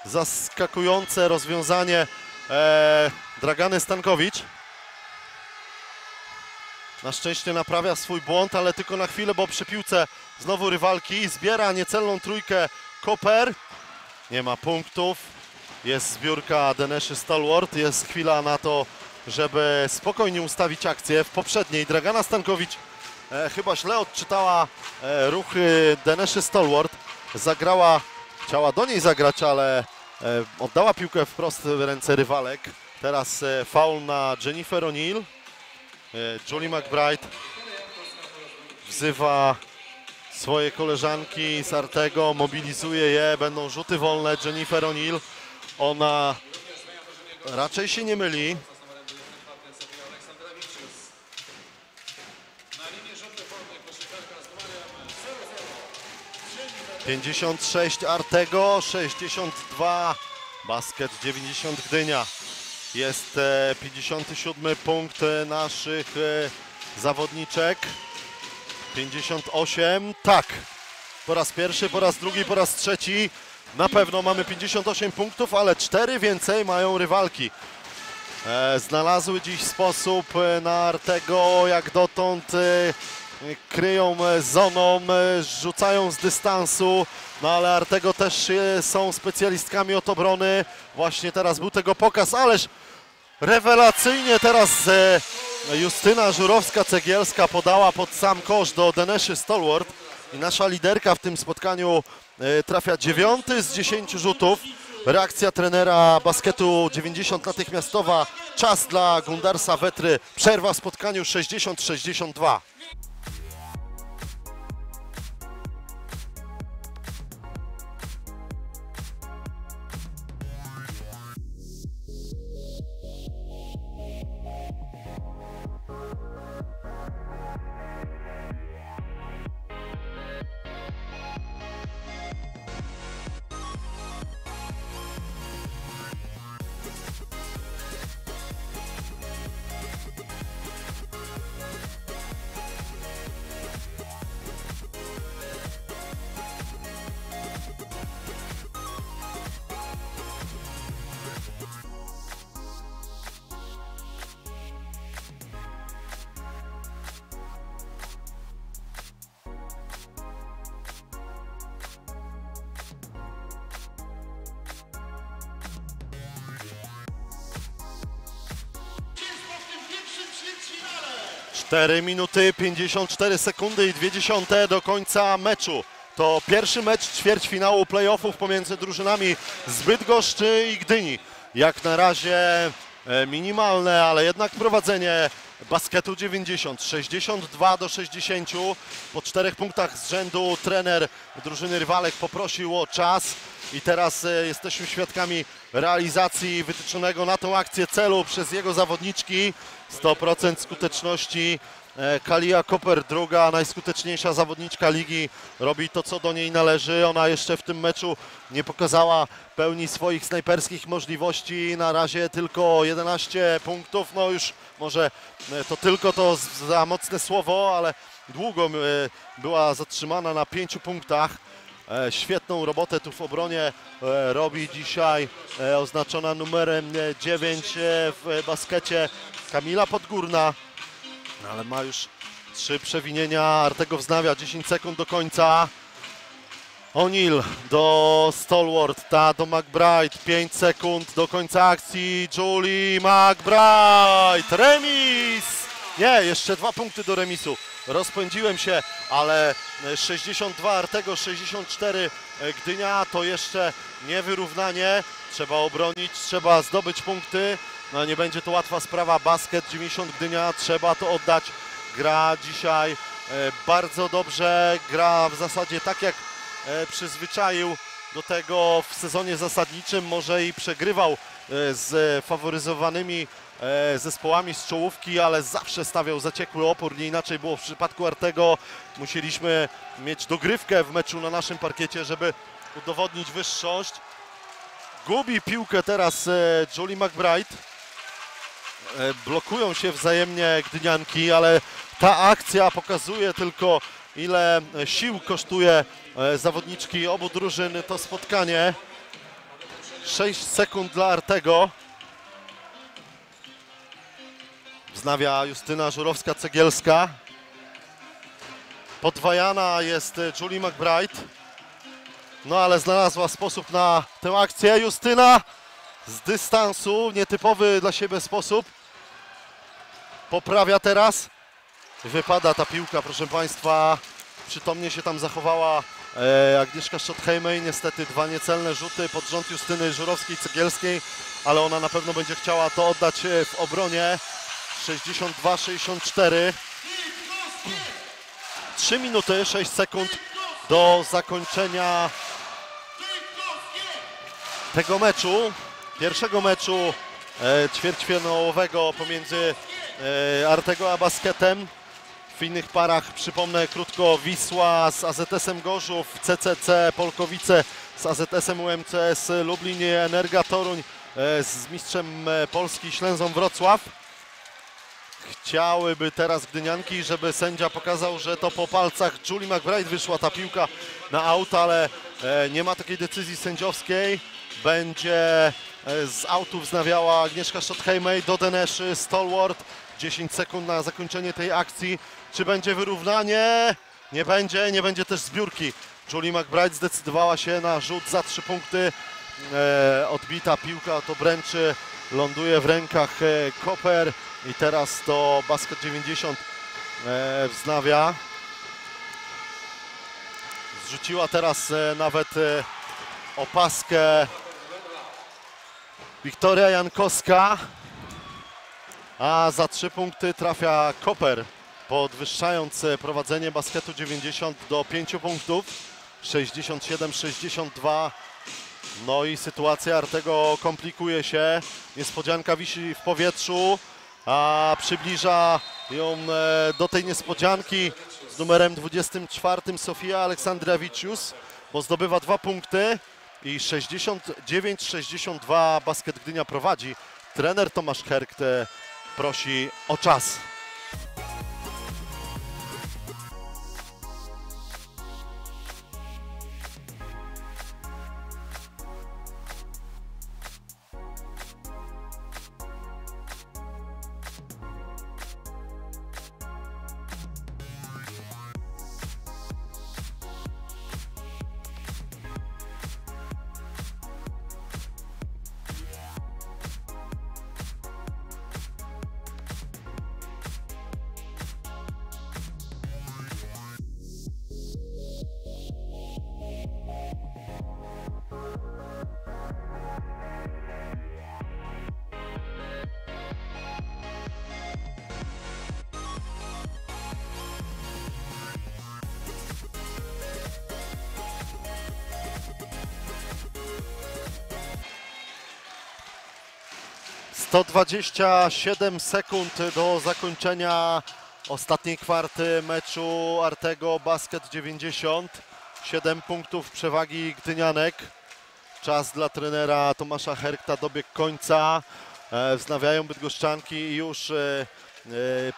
zaskakujące rozwiązanie e, Dragany Stankowicz. Na szczęście naprawia swój błąd, ale tylko na chwilę, bo przy piłce znowu rywalki. Zbiera niecelną trójkę Koper. Nie ma punktów. Jest zbiórka Deneszy Stalwart. Jest chwila na to, żeby spokojnie ustawić akcję. W poprzedniej Dragana Stankowicz e, chyba źle odczytała e, ruchy Deneszy Stalwart. Zagrała, chciała do niej zagrać, ale e, oddała piłkę wprost w ręce rywalek. Teraz e, faul na Jennifer O'Neill. Julie McBride wzywa swoje koleżanki z Artego, mobilizuje je, będą rzuty wolne. Jennifer O'Neill, ona raczej się nie myli. Pięćdziesiąt sześć Artego, 62 basket 90 Gdynia. Jest e, 57 punkt e, naszych e, zawodniczek. 58, tak. Po raz pierwszy, po raz drugi, po raz trzeci. Na pewno mamy 58 punktów, ale 4 więcej mają rywalki. E, znalazły dziś sposób e, na Artego, jak dotąd e, kryją e, zoną, e, rzucają z dystansu, no ale Artego też e, są specjalistkami od obrony. Właśnie teraz był tego pokaz, ależ rewelacyjnie teraz e, Justyna Żurowska-Cegielska podała pod sam kosz do Deneszy Stolwart i nasza liderka w tym spotkaniu e, trafia dziewiąty z 10 rzutów. Reakcja trenera basketu 90 natychmiastowa. Czas dla Gundarsa Wetry. Przerwa w spotkaniu 60-62. 4 minuty 54 sekundy i 2 dziesiąte do końca meczu. To pierwszy mecz ćwierćfinału playoffów pomiędzy drużynami z Bydgoszczy i Gdyni. Jak na razie e, minimalne, ale jednak prowadzenie basketu 90, 62 do 60. Po czterech punktach z rzędu trener drużyny rywalek poprosił o czas i teraz e, jesteśmy świadkami realizacji wytyczonego na tą akcję celu przez jego zawodniczki. 100% skuteczności. E, Kalia Koper, druga najskuteczniejsza zawodniczka ligi, robi to, co do niej należy. Ona jeszcze w tym meczu nie pokazała pełni swoich snajperskich możliwości. Na razie tylko 11 punktów. No już może e, to tylko to za mocne słowo, ale długo e, była zatrzymana na 5 punktach. Świetną robotę tu w obronie robi dzisiaj oznaczona numerem 9 w baskecie Kamila Podgórna, ale ma już trzy przewinienia. Artego wznawia 10 sekund do końca. O'Neill do Stalwart, ta do McBride, 5 sekund do końca akcji. Julie McBride, remis! Nie, jeszcze dwa punkty do remisu. Rozpędziłem się, ale e, 62 Artego, 64 e, Gdynia to jeszcze nie wyrównanie. Trzeba obronić, trzeba zdobyć punkty. No nie będzie to łatwa sprawa. Basket 90 Gdynia, trzeba to oddać. Gra dzisiaj e, bardzo dobrze, gra w zasadzie tak jak e, przyzwyczaił do tego w sezonie zasadniczym, może i przegrywał e, z faworyzowanymi zespołami z czołówki, ale zawsze stawiał zaciekły opór, nie inaczej było w przypadku Artego. Musieliśmy mieć dogrywkę w meczu na naszym parkiecie, żeby udowodnić wyższość. Gubi piłkę teraz Julie McBride. E, Blokują się wzajemnie Gdynianki, ale ta akcja pokazuje tylko ile sił kosztuje e, zawodniczki obu drużyn to spotkanie. 6 sekund dla Artego. Wznawia Justyna Żurowska-Cegielska. Podwajana jest Julie McBride. No ale znalazła sposób na tę akcję. Justyna z dystansu, nietypowy dla siebie sposób. Poprawia teraz. Wypada ta piłka, proszę Państwa. Przytomnie się tam zachowała e, Agnieszka Schottheimej. Niestety dwa niecelne rzuty pod rząd Justyny Żurowskiej-Cegielskiej, ale ona na pewno będzie chciała to oddać e, w obronie. 62-64. 3 minuty, 6 sekund do zakończenia tego meczu, pierwszego meczu ćwierćfinałowego pomiędzy e, Artego a Basketem. W innych parach przypomnę krótko Wisła z AZS-em Gorzów, CCC Polkowice z AZS-em UMCS Lublin, Energa Toruń e, z mistrzem e, Polski Ślęzą Wrocław. chciałyby teraz Gdynianki, żeby sędzia pokazał, że to po palcach Julie McBride wyszła ta piłka na aut, ale e, nie ma takiej decyzji sędziowskiej. Będzie e, z autu wznawiała Agnieszka Schottheimej do Deneszy, Stalwart. 10 sekund na zakończenie tej akcji. Czy będzie wyrównanie? Nie będzie, nie będzie też zbiórki. Julie McBride zdecydowała się na rzut za 3 punkty. E, odbita piłka to bręczy, ląduje w rękach e, Koper i teraz to Basket 90 e, wznawia. Zrzuciła teraz e, nawet e, opaskę Wiktoria Jankowska, a za 3 punkty trafia Koper, podwyższając prowadzenie basketu 90 do 5 punktów, 67-62. No i sytuacja Artego komplikuje się. Niespodzianka wisi w powietrzu, a przybliża ją e, do tej niespodzianki z numerem 24 Sofia Aleksandrawicius, bo zdobywa dwa punkty i 69-62 Basket Gdynia prowadzi. Trener Tomasz Herkt prosi o czas. Sto dwadzieścia siedem sekund do zakończenia ostatniej kwarty meczu Artego Basket 90. 7 punktów przewagi Gdynianek. Czas dla trenera Tomasza Herkta dobiegł końca. E, Wznawiają Bydgoszczanki i już e, e,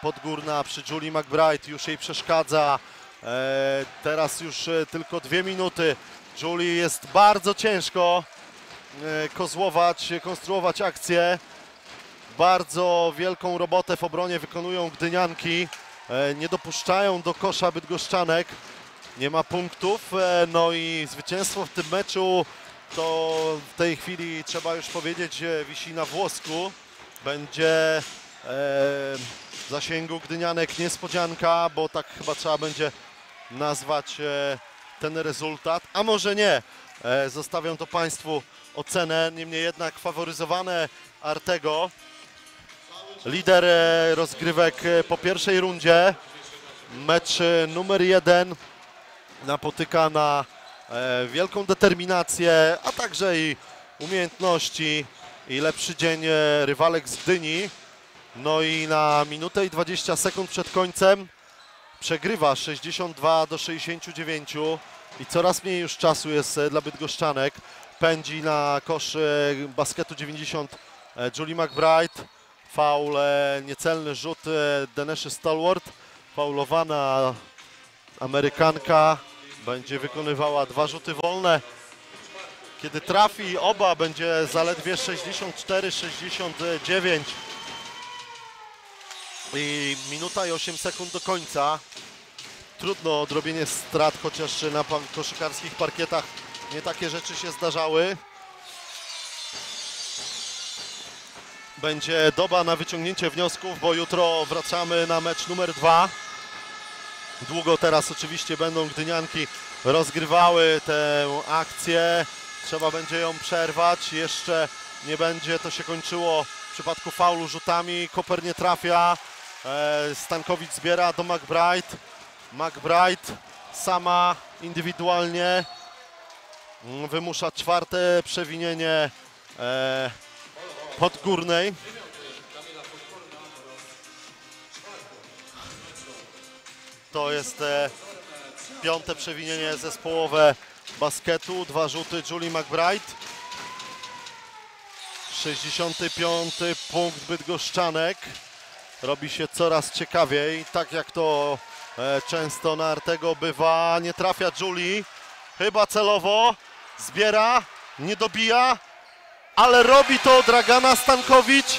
Podgórna przy Julie McBride już jej przeszkadza. Teraz już tylko dwie minuty. Julie jest bardzo ciężko kozłować, konstruować akcję. Bardzo wielką robotę w obronie wykonują Gdynianki. E, Nie dopuszczają do kosza Bydgoszczanek. Nie ma punktów. e, No i zwycięstwo w tym meczu to w tej chwili trzeba już powiedzieć wisi na włosku. Będzie e, w zasięgu Gdynianek niespodzianka, bo tak chyba trzeba będzie nazwać ten rezultat. A może nie. Zostawiam to Państwu ocenę. Niemniej jednak faworyzowane Artego. Lider e, rozgrywek e, po pierwszej rundzie. Mecz e, numer jeden napotyka na wielką determinację, a także i umiejętności i lepszy dzień rywalek z Gdyni. No i na minutę i 20 sekund przed końcem przegrywa 62 do 69 i coraz mniej już czasu jest dla Bydgoszczanek. Pędzi na kosz basketu 90 e, Julie McBride. Faul, e, niecelny rzut e, Deneszy Stalwart. Faulowana Amerykanka będzie wykonywała dwa rzuty wolne. Kiedy trafi oba będzie zaledwie 64-69 i minuta i 8 sekund do końca. Trudno odrobienie strat, chociaż na koszykarskich parkietach nie takie rzeczy się zdarzały. Będzie doba na wyciągnięcie wniosków, bo jutro wracamy na mecz numer dwa. Długo teraz oczywiście będą Gdynianki rozgrywały tę akcję. Trzeba będzie ją przerwać. Jeszcze nie będzie to się kończyło w przypadku faulu rzutami. Koper nie trafia. E, Stankowicz zbiera do McBride. McBride sama indywidualnie wymusza czwarte przewinienie e, podgórnej. To jest e, piąte przewinienie zespołowe basketu. Dwa rzuty Julie McBride. 65 punkt Bydgoszczanek. robi się coraz ciekawiej, tak jak to e, często na Artego bywa. Nie trafia Julie, chyba celowo, zbiera, nie dobija, ale robi to Dragana Stankowicz.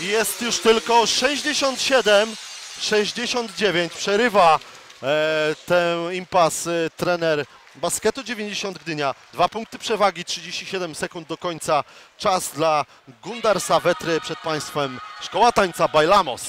Jest już tylko 67, 69. Przerywa e, ten impas e, trener basketu 90 Gdynia. Dwa punkty przewagi, 37 sekund do końca. Czas dla Gundar Sawetry przed Państwem. Szkoła tańca Bailamos.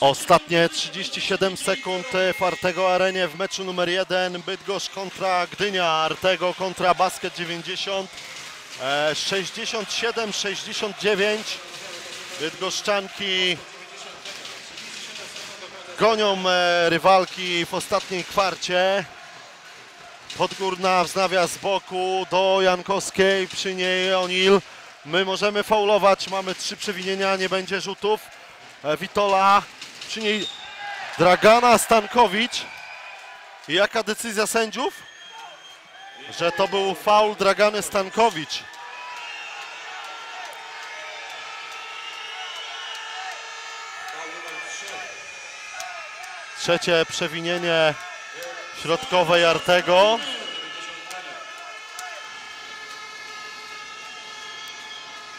Ostatnie 37 sekund w Artego Arenie w meczu numer 1 Bydgoszcz kontra Gdynia, Artego kontra Basket 90 e, 67-69 Bydgoszczanki gonią e, rywalki w ostatniej kwarcie Podgórna wznawia z boku do Jankowskiej, przy niej Onil. My możemy faulować, mamy trzy przewinienia, nie będzie rzutów. E, Witola, niej Dragana Stankowicz. I jaka decyzja sędziów? Że to był faul Dragany Stankowicz. Trzecie przewinienie środkowej Artego.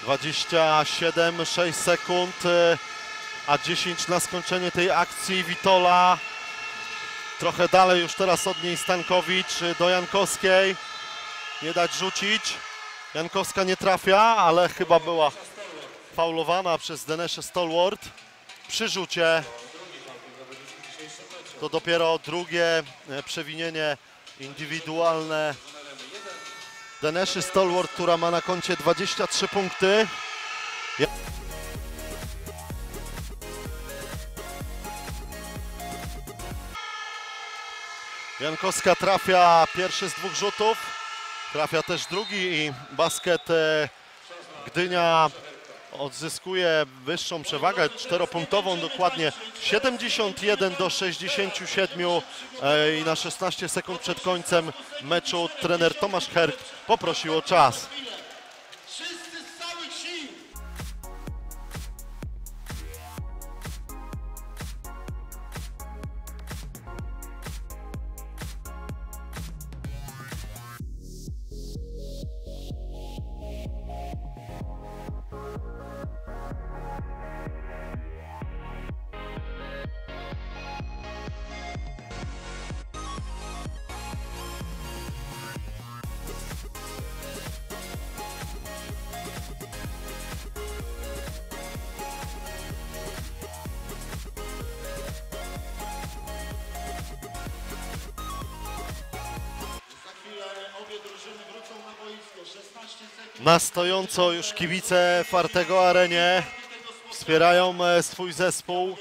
Dwadzieścia siedem, sześć sekund, e, a 10 na skończenie tej akcji. Witola trochę dalej już teraz od niej Stankowicz e, do Jankowskiej. Nie dać rzucić. Jankowska nie trafia, ale chyba była faulowana przez Denesze Stolwart. Przy rzucie to dopiero drugie e, przewinienie indywidualne Deneszy Stolwart, która ma na koncie 23 punkty. Jankowska trafia pierwszy z dwóch rzutów, trafia też drugi i basket e, Gdynia odzyskuje wyższą przewagę, czteropunktową dokładnie 71 do 67 e, i na 16 sekund przed końcem meczu trener Tomasz Herk poprosił o czas. Na stojąco już kibice Fartego Arenie wspierają e, swój zespół,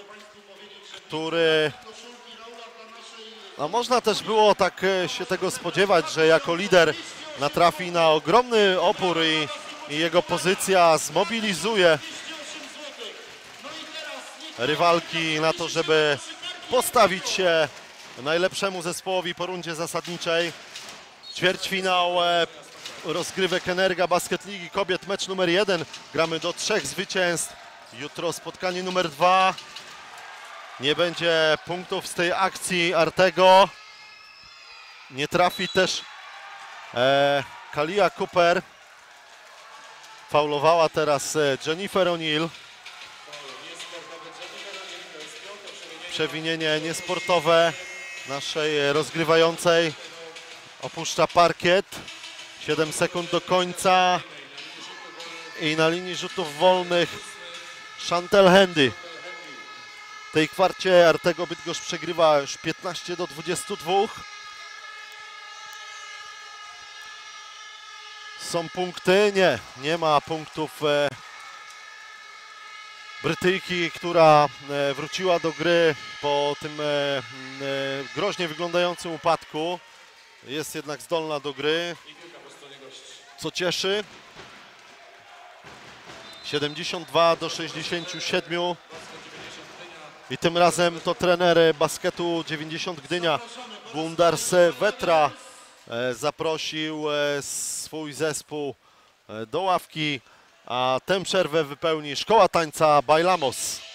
który no można też było tak e, się tego spodziewać, że jako lider natrafi na ogromny opór i, i jego pozycja zmobilizuje rywalki na to, żeby postawić się najlepszemu zespołowi po rundzie zasadniczej. Ćwierćfinał e, rozgrywek Energa Basket Ligi Kobiet, mecz numer jeden. Gramy do trzech zwycięstw. Jutro spotkanie numer dwa. Nie będzie punktów z tej akcji Artego. Nie trafi też e, Kalia Cooper. Faulowała teraz e, Jennifer O'Neill. Przewinienie niesportowe naszej rozgrywającej opuszcza parkiet. 7 sekund do końca. I na linii rzutów wolnych Chantel Hendy. W tej kwarcie Artego Bydgoszcz przegrywa już 15 do 22. Są punkty? Nie, nie ma punktów e, Brytyjki, która e, wróciła do gry po tym e, groźnie wyglądającym upadku. Jest jednak zdolna do gry, co cieszy. 72 do 67. I tym razem to trener basketu 90 Gdynia, Gundars Wetra, e, zaprosił e, swój zespół e, do ławki, a tę przerwę wypełni szkoła tańca Bailamos.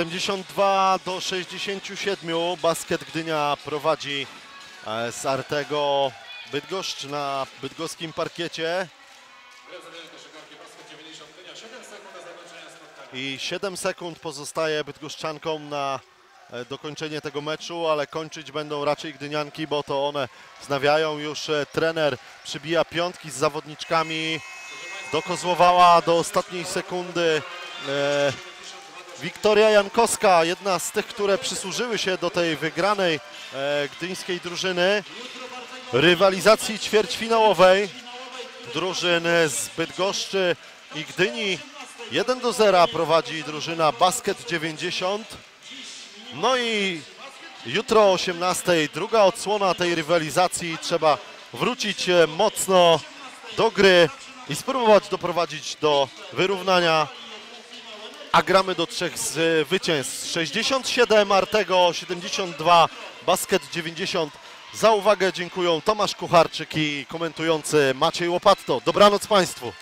...72 do 67. Basket Gdynia prowadzi e, z Artego Bydgoszcz na bydgoskim parkiecie. I 7 sekund pozostaje Bydgoszczankom na e, dokończenie tego meczu, ale kończyć będą raczej Gdynianki, bo to one wznawiają już e, trener. Przybija piątki z zawodniczkami. Dokozłowała do ostatniej sekundy Wiktoria Jankowska, jedna z tych, które przysłużyły się do tej wygranej e, gdyńskiej drużyny. Rywalizacji ćwierćfinałowej drużyn z Bydgoszczy i Gdyni. 1 do 0 prowadzi drużyna Basket 90. No i jutro o 18 druga odsłona tej rywalizacji. Trzeba wrócić e, mocno do gry i spróbować doprowadzić do wyrównania a gramy do trzech zwycięstw. 67 Artego, 72 Basket 90. Za uwagę dziękują Tomasz Kucharczyk i komentujący Maciej Łopatto. Dobranoc Państwu.